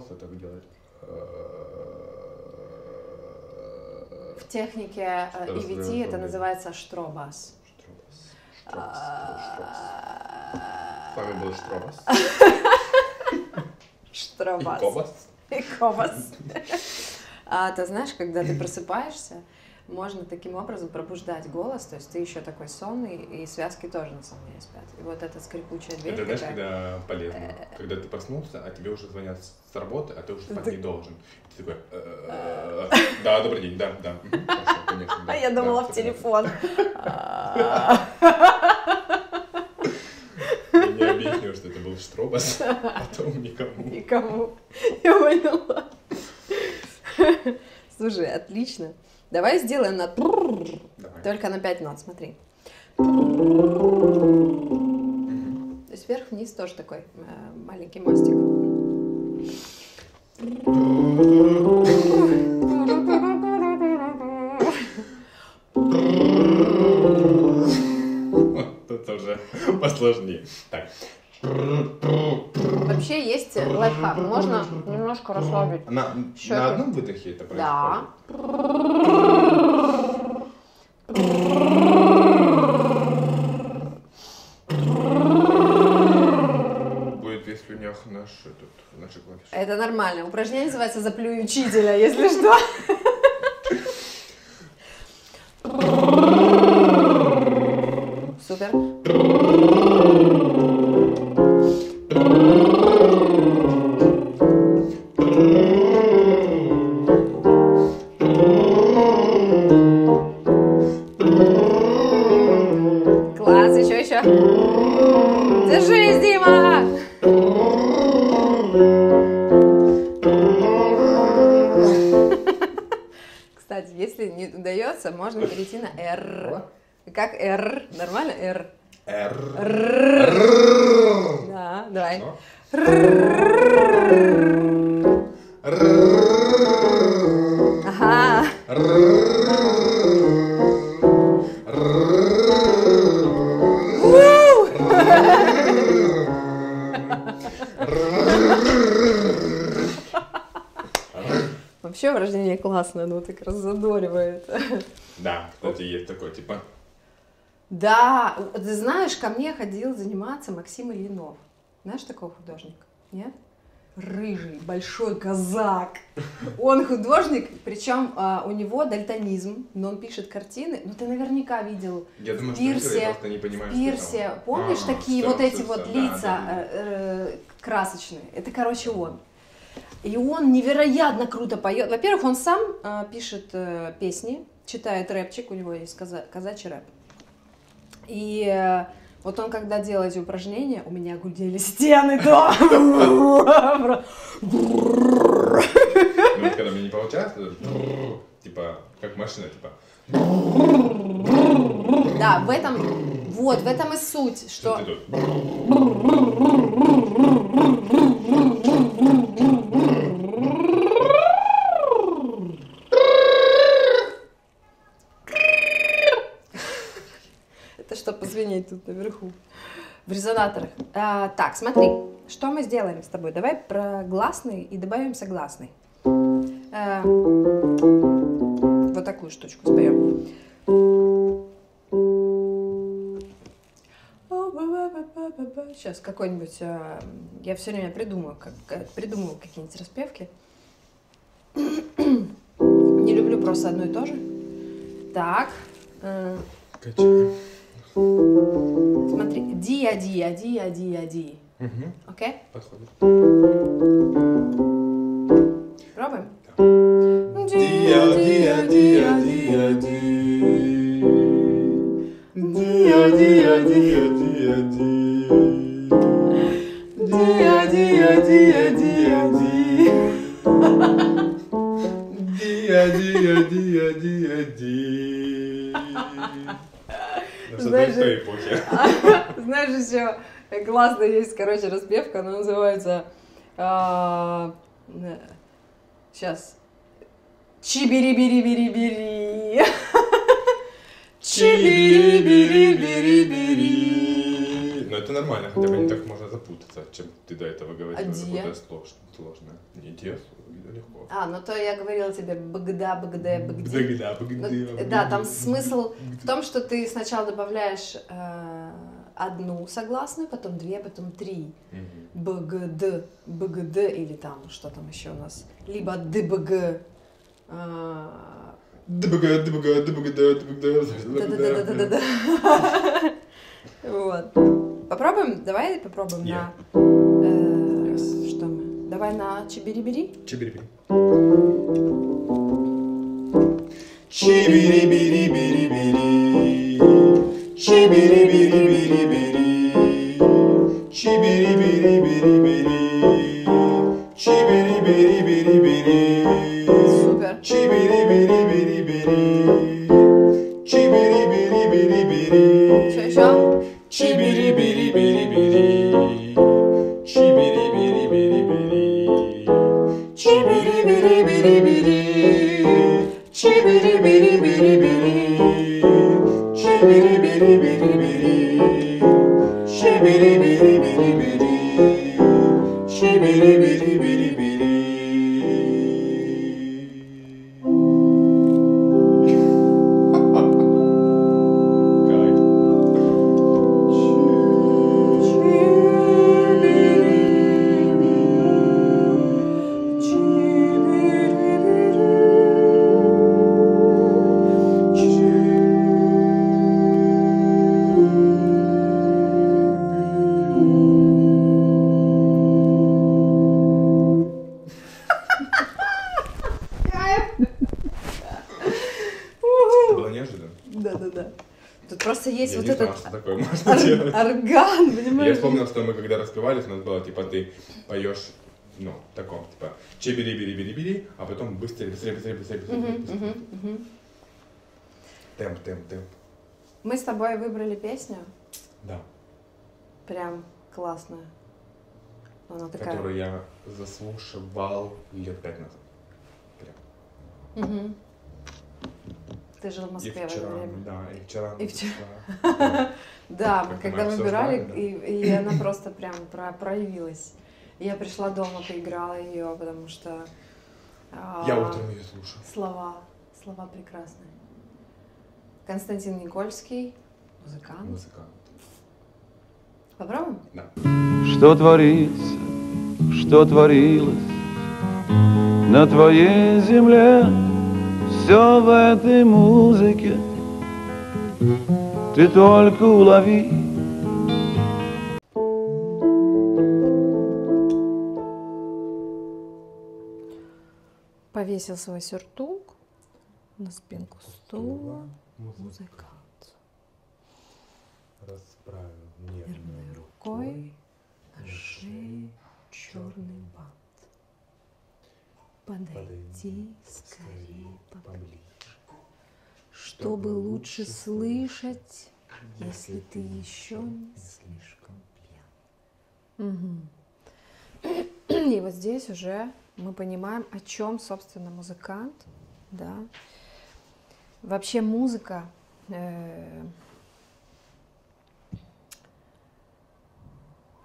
Голоса, так делать. В технике э, EVT это называется штробас. Штробас. С вами был Штробас. <laughs> И Штробас. Кобас. И кобас. <laughs> А ты знаешь, когда ты просыпаешься, можно таким образом пробуждать голос, то есть ты еще такой сонный, и связки тоже на самом деле спят. И вот эта скрипучая дверь Это знаешь, когда полезно. Когда ты проснулся, а тебе уже звонят с работы, а ты уже спать не должен. Ты такой, «Э, да, добрый день, да, да. А <laughs> я думала в телефон. не объясню, что это был Штробас, потом никому. Никому. Я поняла. Слушай, отлично. Давай сделаем на Давай. только на 5 нот, смотри. То есть вверх-вниз тоже такой э, маленький мостик. Тут уже посложнее. Так, Вообще есть лайфхак. Можно немножко расслабить. на, Щеки. на одном выдохе это Да. происходит? Будет весь слюнях наш этот, наши клавиши. Это нормально. Упражнение называется «Заплюй учителя», если что. <laughs> Супер. Еще, еще. Держись, Дима! <laughs> Кстати, если не удается, можно перейти на R. Как R? Нормально? R. Р. Да, давай. Ага. Вообще упражнение классное, оно так раззадоривает. Да, кстати, есть такой, типа, Да, ты знаешь, ко мне ходил заниматься Максим Ильинов. Знаешь такого художника? Нет? Рыжий, большой казак. Он художник, причем а, у него дальтонизм, но он пишет картины. Ну, ты наверняка видел я думаю, в что пирсе, просто не что пирсе. там. Помнишь А, такие всё, вот эти всё, вот да, лица да, да. э, э, красочные? Это, короче, он. И он невероятно круто поет. Во-первых, он сам э, пишет э, песни, читает рэпчик, у него есть каза- казачий рэп. И э, вот он, когда делал эти упражнения, у меня гудели стены дома. Ну, вот когда мне не получается, типа, как машина, типа, Да, в этом, вот, в этом и суть, что что ты тут? Это что позвенеть тут наверху. В резонаторах. А, так, смотри, что мы сделаем с тобой? Давай про гласный и добавим согласный. А, вот такую штучку споем. Сейчас какой-нибудь... а, я все время придумаю, как, как- придумываю какие-нибудь распевки. Не люблю просто одно и то же. Так. э, Качаю. Смотри, диа, диа, диа, диа, ди. Мгм, Окей? Подходит. Пробуем? Диа, диа, диа, диа, ди. Диа, диа, диа, диа, ди. Диа, классно есть, короче, распевка, она называется... сейчас. Чибири-бири-бири-бири. <laughs> Чибири-бири-бири-бири. Ну, это нормально, хотя бы не так можно запутаться, чем ты до этого говорила. А где? какое-то слож- сложное. Не те, легко. А, ну то я говорила тебе бгда, бгд, бгди. Бгда, Ну, бгда, Да, там бгда. смысл в том, что ты сначала добавляешь э, одну согласную, потом две, потом три. БГД, БГД или там, что там еще у нас, либо ДБГ. э, Дбга, дбга, дбгда, дбгда, Да-да-да-да-да-да. Вот. Попробуем? Давай попробуем на... э, Что мы? Давай на чибири-бири? Чибири-бири. Чибири-бири-бири-бири. Şibiri biri biri biri. Şibiri biri biri biri. Şibiri biri biri biri. Süper. Şibiri biri biri biri. Şibiri biri biri biri. Şaşa Şibiri Просто есть Я вот не знал, этот что такое можно ор- делать. орган, Я понимаешь? вспомнил, что мы когда раскрывались, у нас было типа ты поешь, ну, таком, типа, чебери бери бери бери а потом быстрее, быстрее, быстрее, быстрее, быстрее, быстрее. Темп, темп, темп. Мы с тобой выбрали песню, Да. прям классную. Она такая. Которую я заслушивал лет пять назад. Прям. Мгм. Ты жил в И Москве в это вчера, время. да, и вчера. И вчера. <laughs> Да. Да, мы когда выбирали, и, и она просто прям про- проявилась. Я пришла дома, поиграла ее, потому что а, Я утром ее слушал. слова, слова прекрасные. Константин Никольский, музыкант. Музыкант. Попробуем? Да. Что творится, что творилось на твоей земле, все в этой музыке. Ты только улови. Повесил свой сюртук на спинку стула. Музыка. Музыкант. Расправил Нервной нервной рукой на шее черный бант. Подойди скорее поближе, чтобы лучше слышать, если ты еще не слишком пьян. <clears throat> И вот здесь уже мы понимаем, о чем, собственно, музыкант, да. Вообще музыка, э,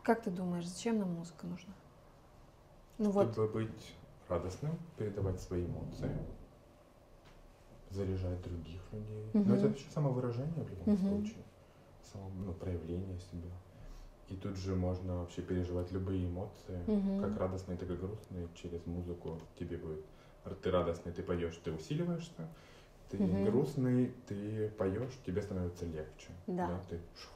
как ты думаешь, зачем нам музыка нужна? Ну вот, Чтобы быть радостным, передавать свои эмоции, заряжать других людей. Мгм. Но это вообще самовыражение в любом Мгм. случае. Само, ну, проявление себя. И тут же можно вообще переживать любые эмоции, Мгм. как радостные, так и грустные, через музыку тебе будет. Ты радостный, ты поешь, ты усиливаешься. Ты Мгм. грустный, ты поешь, тебе становится легче. Да. ты шу,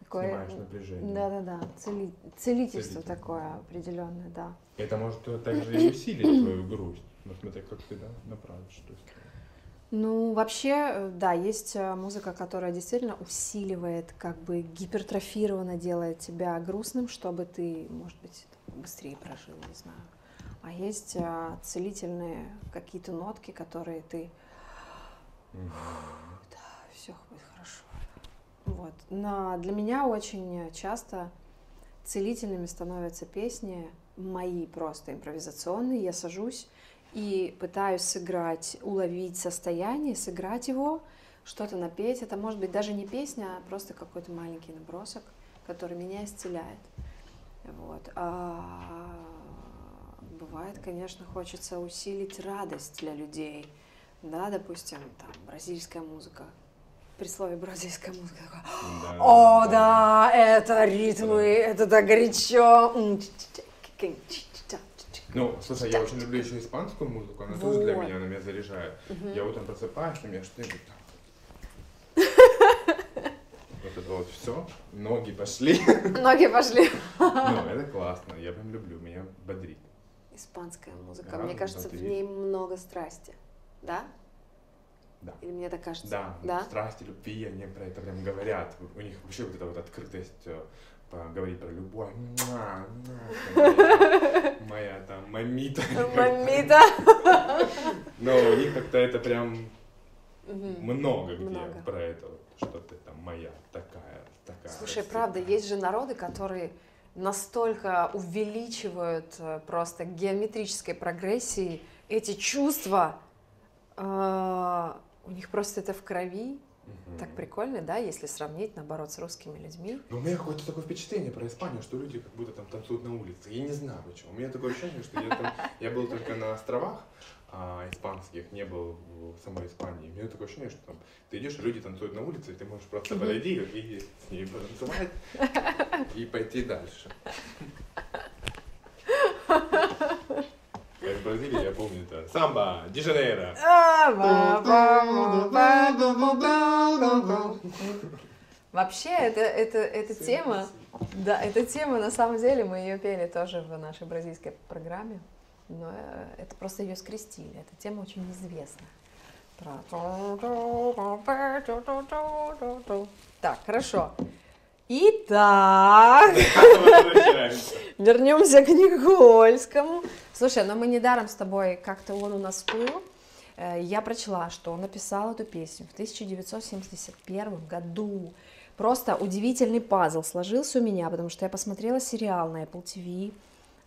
такое, снимаешь напряжение. да-да-да, цели- целительство Целительство. такое определенное, да. Это может также и усилить твою грусть. Ну, смотря как ты да, направишь. То есть, Ну, вообще, э, да, есть э, музыка, которая действительно усиливает, как бы гипертрофированно делает тебя грустным, чтобы ты, может быть, быстрее прожил, не знаю. А есть э, целительные какие-то нотки, которые ты, Мгм. все будет хорошо. Вот. Но для меня очень часто целительными становятся песни мои просто импровизационные. Я сажусь и пытаюсь сыграть, уловить состояние, сыграть его, что-то напеть. Это может быть даже не песня, а просто какой-то маленький набросок, который меня исцеляет. Вот. А бывает, конечно, хочется усилить радость для людей. Да, допустим, там бразильская музыка. При слове бразильская музыка такая, Да, О, да, это ритмы, это так горячо. Ну, слушай, я очень люблю еще испанскую музыку, она тоже для Вот. меня, она меня заряжает. Я утром просыпаюсь, на меня что-нибудь там. <laughs> Вот это вот все, ноги пошли. <laughs> Ноги пошли. Ну, <laughs> это классно, я прям люблю, меня бодрит. Испанская музыка, мне кажется, в ней много страсти. Да? Да. Или мне так кажется? Да, Да? страсти, любви, они про это прям говорят. У них вообще вот эта вот открытость э, поговорить про любовь. Муа, моя, моя там мамита. Мамита. Но у них как-то это прям много где про это, что ты там моя такая, такая. Слушай, правда, есть же народы, которые настолько увеличивают э, просто геометрической прогрессией эти чувства, э, у них просто это в крови. Мгм. Так прикольно, да, если сравнить, наоборот, с русскими людьми. Но у меня какое-то такое впечатление про Испанию, что люди как будто там танцуют на улице. Я не знаю почему. У меня такое ощущение, что я там, я был только на островах а, испанских, не был в самой Испании. У меня такое ощущение, что там ты идешь, люди танцуют на улице, и ты можешь просто подойти и с ней потанцевать и пойти дальше. Как в Бразилии, я помню, это самбо, дижанейро. Вообще, это, это, эта тема, да, эта тема, на самом деле, мы ее пели тоже в нашей бразильской программе, но э, это просто ее скрестили, эта тема очень известна. Так, хорошо. Итак, вернемся <laughs> к Никольскому. Слушай, но мы недаром с тобой, как-то он у нас всплыл. Э, Я прочла, что он написал эту песню в 1971 году. Просто удивительный пазл сложился у меня, потому что я посмотрела сериал на Apple TV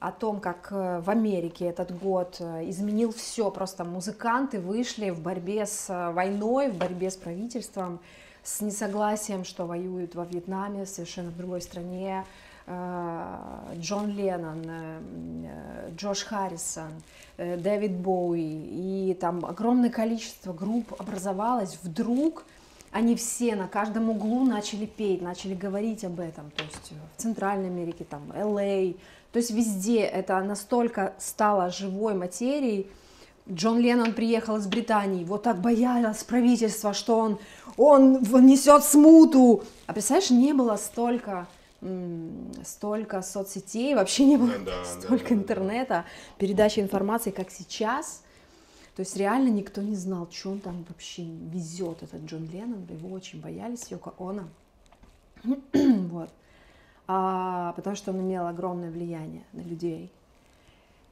о том, как э, в Америке этот год э, изменил все. Просто музыканты вышли в борьбе с войной, в борьбе с правительством, с несогласием, что воюют во Вьетнаме, совершенно в другой стране. Э, Джон Леннон, э, э, Джош Харрисон, Дэвид Боуи. И там огромное количество групп образовалось вдруг. Они все на каждом углу начали петь, начали говорить об этом. То есть в Центральной Америке, там, LA. То есть везде это настолько стало живой материей, Джон Леннон приехал из Британии, вот так боялось правительства, что он, он несет смуту. А представляешь, не было столько, столько соцсетей, вообще не было да, <laughs> столько да, интернета, передачи информации, как сейчас. То есть реально никто не знал, что он там вообще везет, этот Джон Леннон. Его очень боялись, Йоко Оно. <clears throat> вот. А, потому что он имел огромное влияние на людей.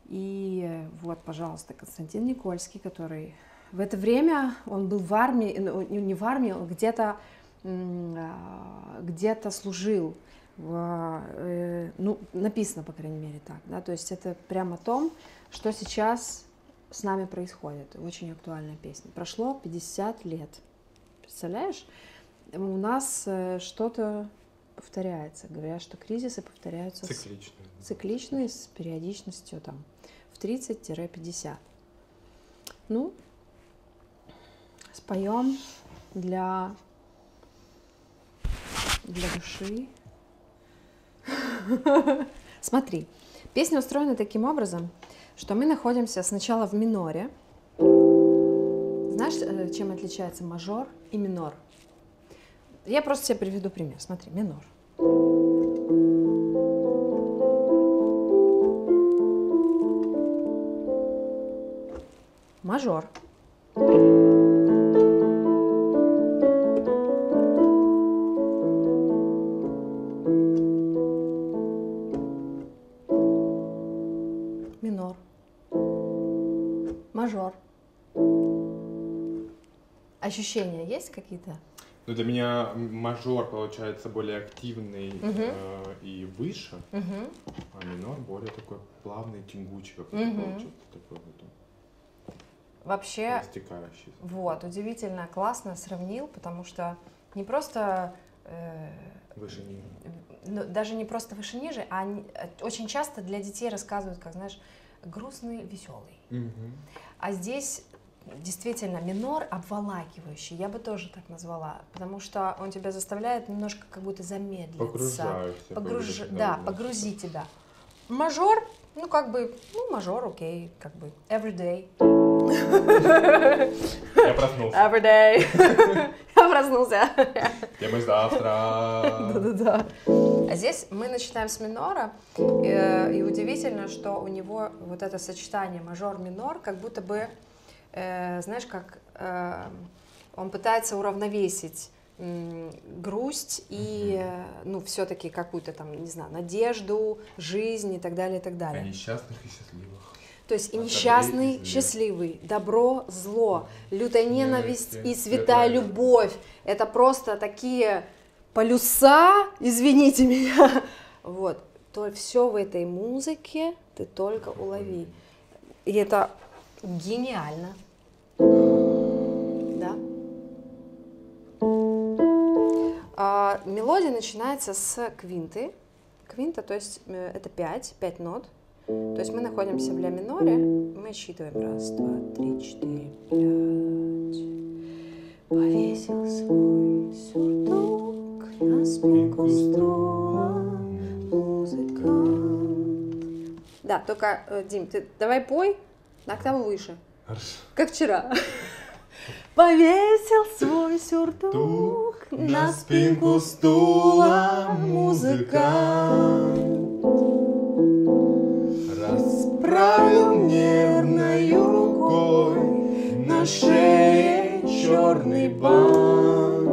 И э, вот, пожалуйста, Константин Никольский, который в это время он был в армии, ну, не в армии, он где-то а, где-то служил. В, э, ну, написано, по крайней мере, так. Да? То есть это прямо о том, что сейчас с нами происходит. Очень актуальная песня. Прошло 50 лет. Представляешь? У нас э, что-то повторяется. Говорят, что кризисы повторяются с- Циклично. цикличный с периодичностью там в 30-50. Ну, споем для, для души. Смотри, песня устроена таким образом, что мы находимся сначала в миноре. Знаешь, э, чем отличается мажор и минор? Я просто тебе приведу пример. Смотри, минор. Мажор. Ощущения есть какие-то? Ну, для меня мажор получается более активный Мгм. э, и выше, Угу. а минор более такой плавный, тягучий, как Мгм. получается такой вот Вообще, вот, удивительно классно сравнил, потому что не просто э, Выше ниже. ну, даже не просто выше ниже, а э, очень часто для детей рассказывают, как знаешь, грустный, веселый. А здесь действительно минор обволакивающий, я бы тоже так назвала, потому что он тебя заставляет немножко как будто замедлиться. Погружаешься. Погруж... туда Да, погрузи тебя. Мажор, ну как бы, ну мажор, окей, как бы, everyday. Я проснулся. Everyday. <laughs> Я проснулся. Тема завтра. Да-да-да. А здесь мы начинаем с минора, э, и удивительно, что у него вот это сочетание мажор-минор, как будто бы, э, знаешь, как э, он пытается уравновесить грусть и, э, ну, все-таки какую-то там, не знаю, надежду, жизнь и так далее, и так О далее. несчастных и счастливых. То есть и несчастный, и счастливый, добро, зло, лютая ненависть и святая святая любовь. Это просто такие полюса, извините меня. <laughs> Вот. То все в этой музыке ты только улови. И это гениально. А, мелодия начинается с квинты. Квинта, то есть э, это 5, 5 нот. То есть мы находимся в ля миноре, мы считываем раз, два, три, четыре, пять. Повесил свой сюртук на спинку стула музыкант. Да, только, э, Дим, ты давай пой на октаву выше, Хорошо. как вчера. <laughs> Повесил свой сюртук на спинку стула музыкант. Расправил нервною рукой на шее черный бант.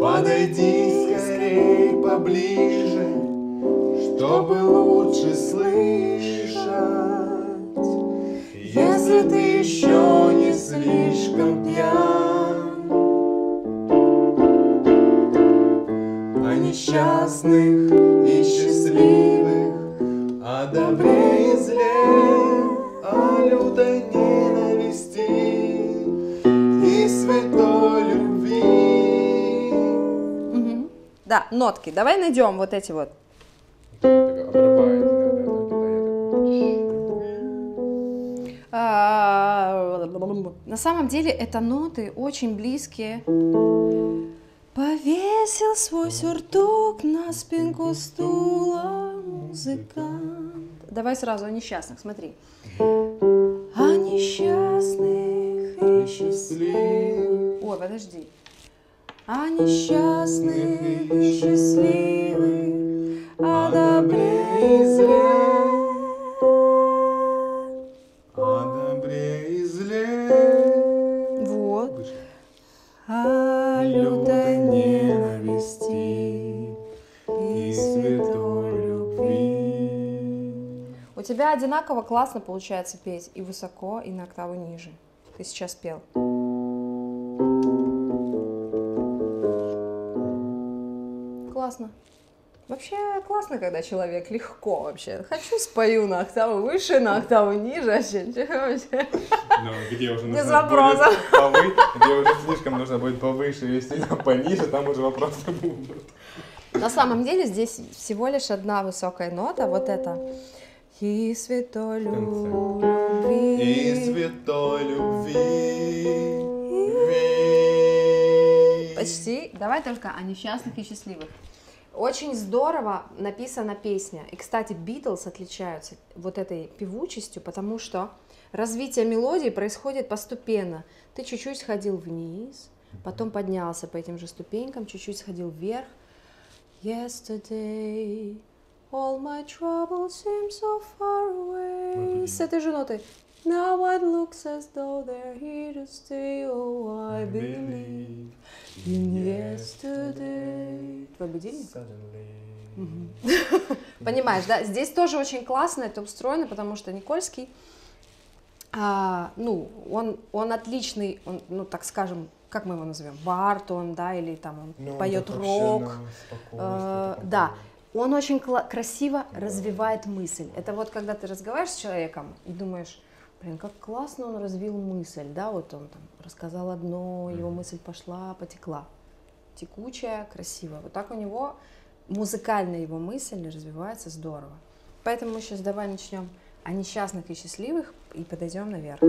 Подойди скорей поближе, чтобы лучше слышать. Если ты еще не слишком пьян, о несчастных и счастливых, о добре и зле, о лютой ненависти и святой любви. Мгм. Да, нотки. Давай найдем вот эти вот. А, На самом деле это ноты очень близкие. Повесил свой сюртук на спинку стула музыкант. Давай сразу о несчастных, смотри. О несчастных и счастливых. Ой, подожди. О несчастных и счастливых, о добре и зле. О лютой ненависти и святой любви. У тебя одинаково классно получается петь и высоко, и на октаву ниже. Ты сейчас пел. Классно. Вообще классно, когда человек легко вообще. Хочу спою на октаву выше, на октаву ниже. Вообще, вообще? Ну, где уже Без вопросов. повы- где уже слишком нужно будет повыше вести, а пониже, там уже вопросы будут. На самом деле здесь всего лишь одна высокая нота, вот это. И святой любви. И святой любви. Почти. Давай только о несчастных и счастливых. Очень здорово написана песня. И, кстати, Битлз отличаются вот этой певучестью, потому что развитие мелодии происходит постепенно. Ты чуть-чуть сходил вниз, потом поднялся по этим же ступенькам, чуть-чуть сходил вверх. Yesterday, all my troubles seem so far away. С этой же нотой. Now it looks as though they're here to stay. Oh, I believe in yesterday. Твой будильник? <laughs> Понимаешь, да? Здесь тоже очень классно это устроено, потому что Никольский, а, ну, он, он отличный, он, ну, так скажем, как мы его назовем, Бартон, да, или там он Ну, поет рок. Э, да, он очень красиво развивает мысль. Это вот когда ты разговариваешь с человеком и думаешь, блин, как классно он развил мысль, да, вот он там рассказал одно, его мысль пошла, потекла. текучая, красивая. Вот так у него музыкальная его мысль развивается здорово. Поэтому мы сейчас давай начнем о несчастных и счастливых и подойдем наверх.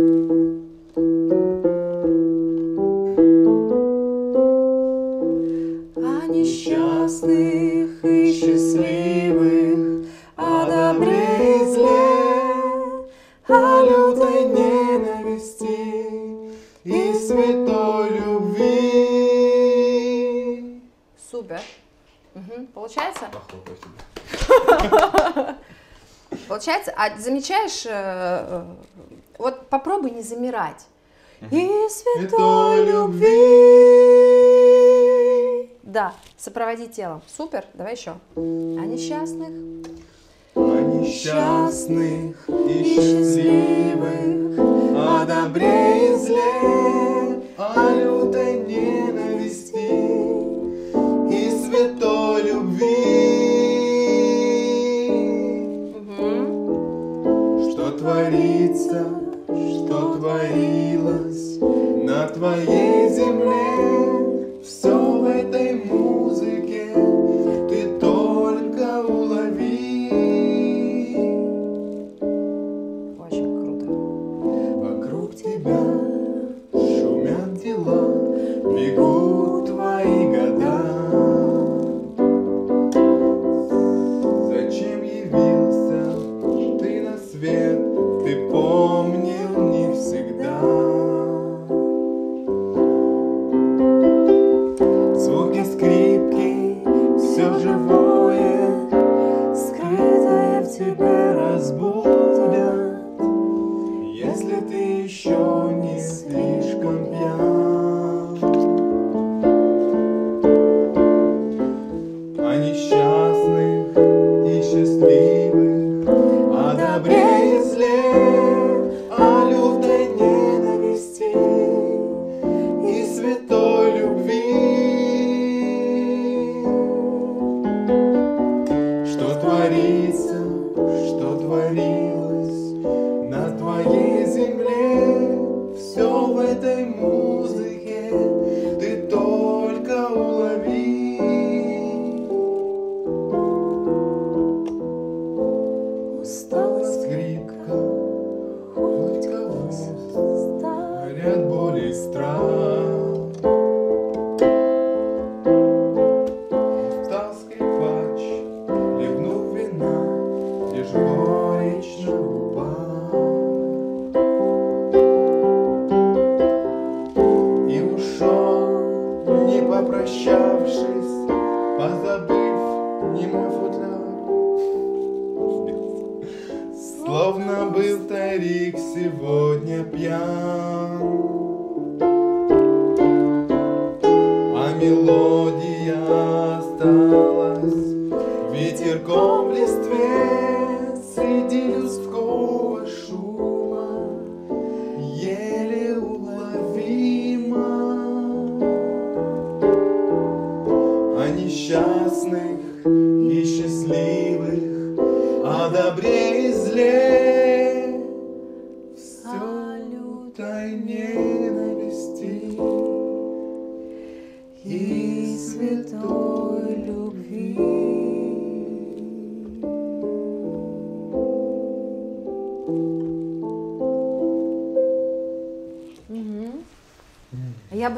О несчастных и счастливых, о добре Супер. Мгм. Получается? Получается? А замечаешь, э, э, вот попробуй не замирать. И святой любви. Да, сопроводи телом. Супер, давай еще. О несчастных. О несчастных и счастливых, о добре и зле, о лютой ненависти святой любви. Что творится, что творилось на твоей земле, несчастных и счастливых, о добре и зле, все лютой ненависти и святой любви.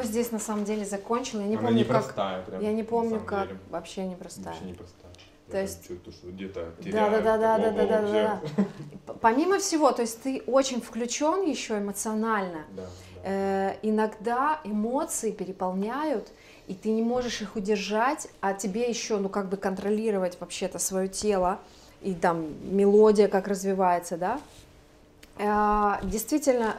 Бы здесь на самом деле закончила. Я не Она помню, как. непростая прям, Я не помню, как. деле. Вообще непростая. Вообще непростая. То Я есть- чувствую, что где-то Да, да, да, да, да, да, да, да, да. Помимо всего, то есть ты очень включен еще эмоционально. Да, Э, иногда эмоции переполняют, и ты не можешь их удержать, а тебе еще, ну, как бы контролировать вообще-то свое тело, и там мелодия как развивается, да. Э, Действительно,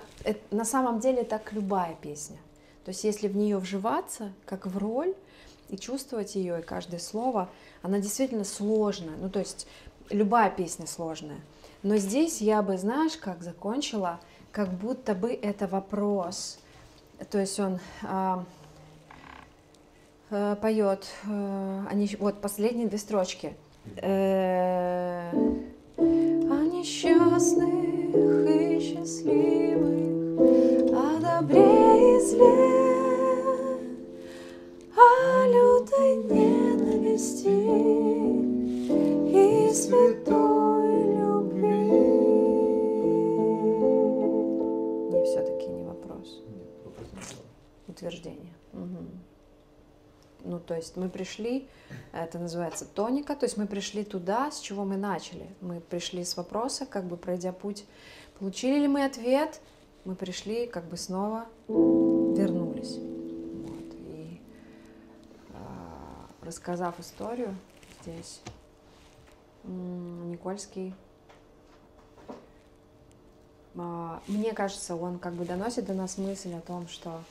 на самом деле так любая песня. То есть если в нее вживаться, как в роль, и чувствовать ее, и каждое слово, она действительно сложная. Ну, то есть любая песня сложная. Но здесь я бы, знаешь, как закончила, как будто бы это вопрос. То есть он а, э, поет, э, они, вот последние две строчки. Э, о несчастных и счастливых, о добре и зле, о ненависти и святой любви. Не, все-таки не вопрос. Утверждение. Мгм. Ну, то есть мы пришли, это называется тоника, то есть мы пришли туда, с чего мы начали. Мы пришли с вопроса, как бы пройдя путь, получили ли мы ответ, мы пришли, как бы снова вернулись. Вот. И а, рассказав историю здесь, Никольский, а, мне кажется, он как бы доносит до нас мысль о том, что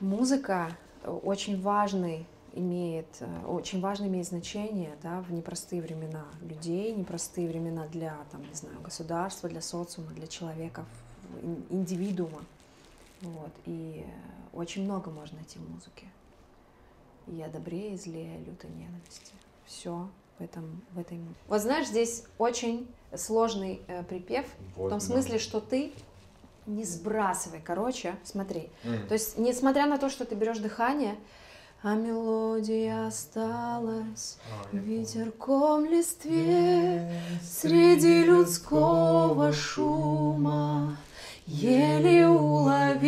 музыка э, очень важный имеет, э, очень важно имеет значение да, в непростые времена людей, непростые времена для, там, не знаю, государства, для социума, для человека, в- ин- индивидуума. Вот. И очень много можно найти в музыке. И о добре, и зле, и о лютой ненависти. Все в этом, в этой... Вот знаешь, здесь очень сложный э, припев, в Вот, том да. смысле, что ты не сбрасывай, короче, смотри. М. То есть, несмотря на то, что ты берешь дыхание, а мелодия осталась А, ветерком листве среди людского шума еле уловима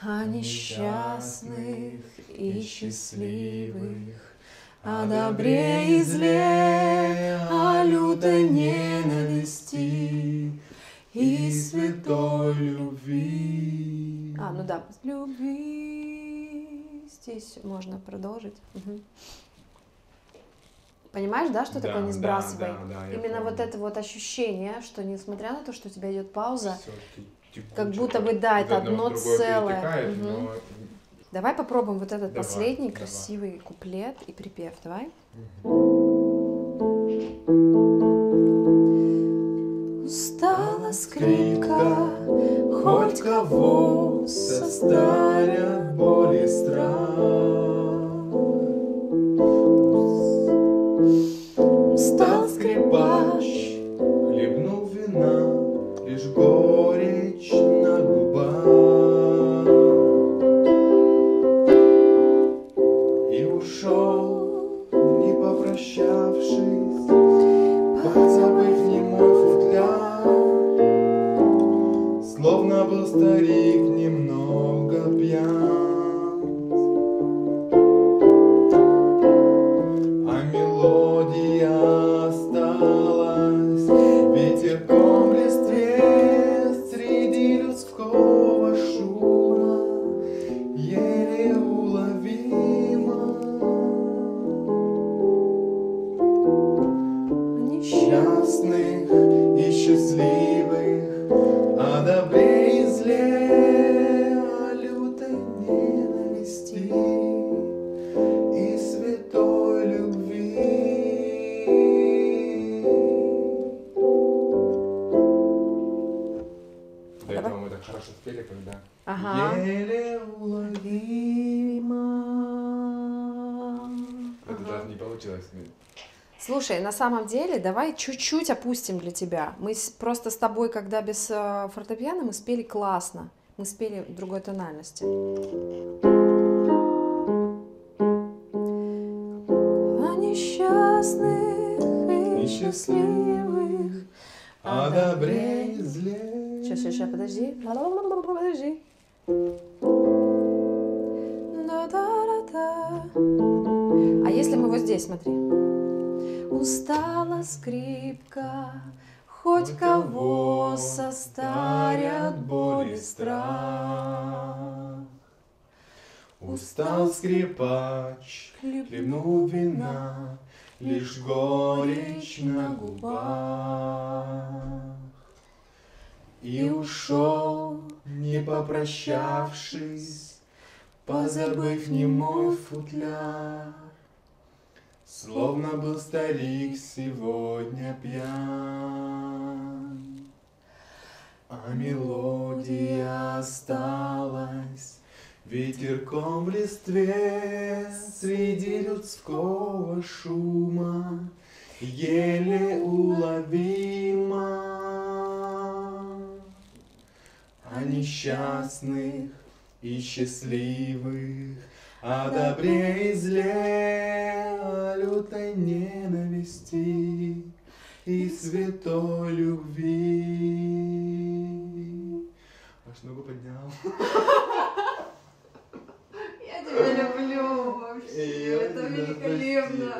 о несчастных и счастливых, о добре и зле, о лютой ненависти и святой любви. А, ну да, любви. Здесь можно продолжить. Мгм. Понимаешь, да, что Да, такое не да, сбрасывай? да, да, я Именно вот это вот ощущение, что несмотря на то, что у тебя идет пауза, текуче, как будто бы, да, это одно целое. перетекает, Мгм. но Давай попробуем вот этот Давай, последний давай. красивый куплет и припев. Давай. Устала скрипка, хоть кого состарят боль и страх. Устал скрипач, Хлебнул вина, лишь горечь Слушай, на самом деле, давай чуть-чуть опустим для тебя. Мы просто с тобой, когда без э, фортепиано, мы спели классно. Мы спели в другой тональности. О несчастных и счастливых. О добре и зле. Сейчас, сейчас, сейчас, подожди. Подожди. А если мы вот здесь, смотри. Устала скрипка, хоть кого состарят боль и страх. Устал скрипач, хлебнул вина, лишь горечь на губах. И ушел, не попрощавшись, позабыв немой футляр. Словно был старик сегодня пьян. А мелодия осталась Ветерком в листве Среди людского шума Еле уловима О несчастных и счастливых, о добре и зле, о лютой ненависти и святой любви. Аж ногу поднял. Я тебя люблю вообще. Я Это великолепно.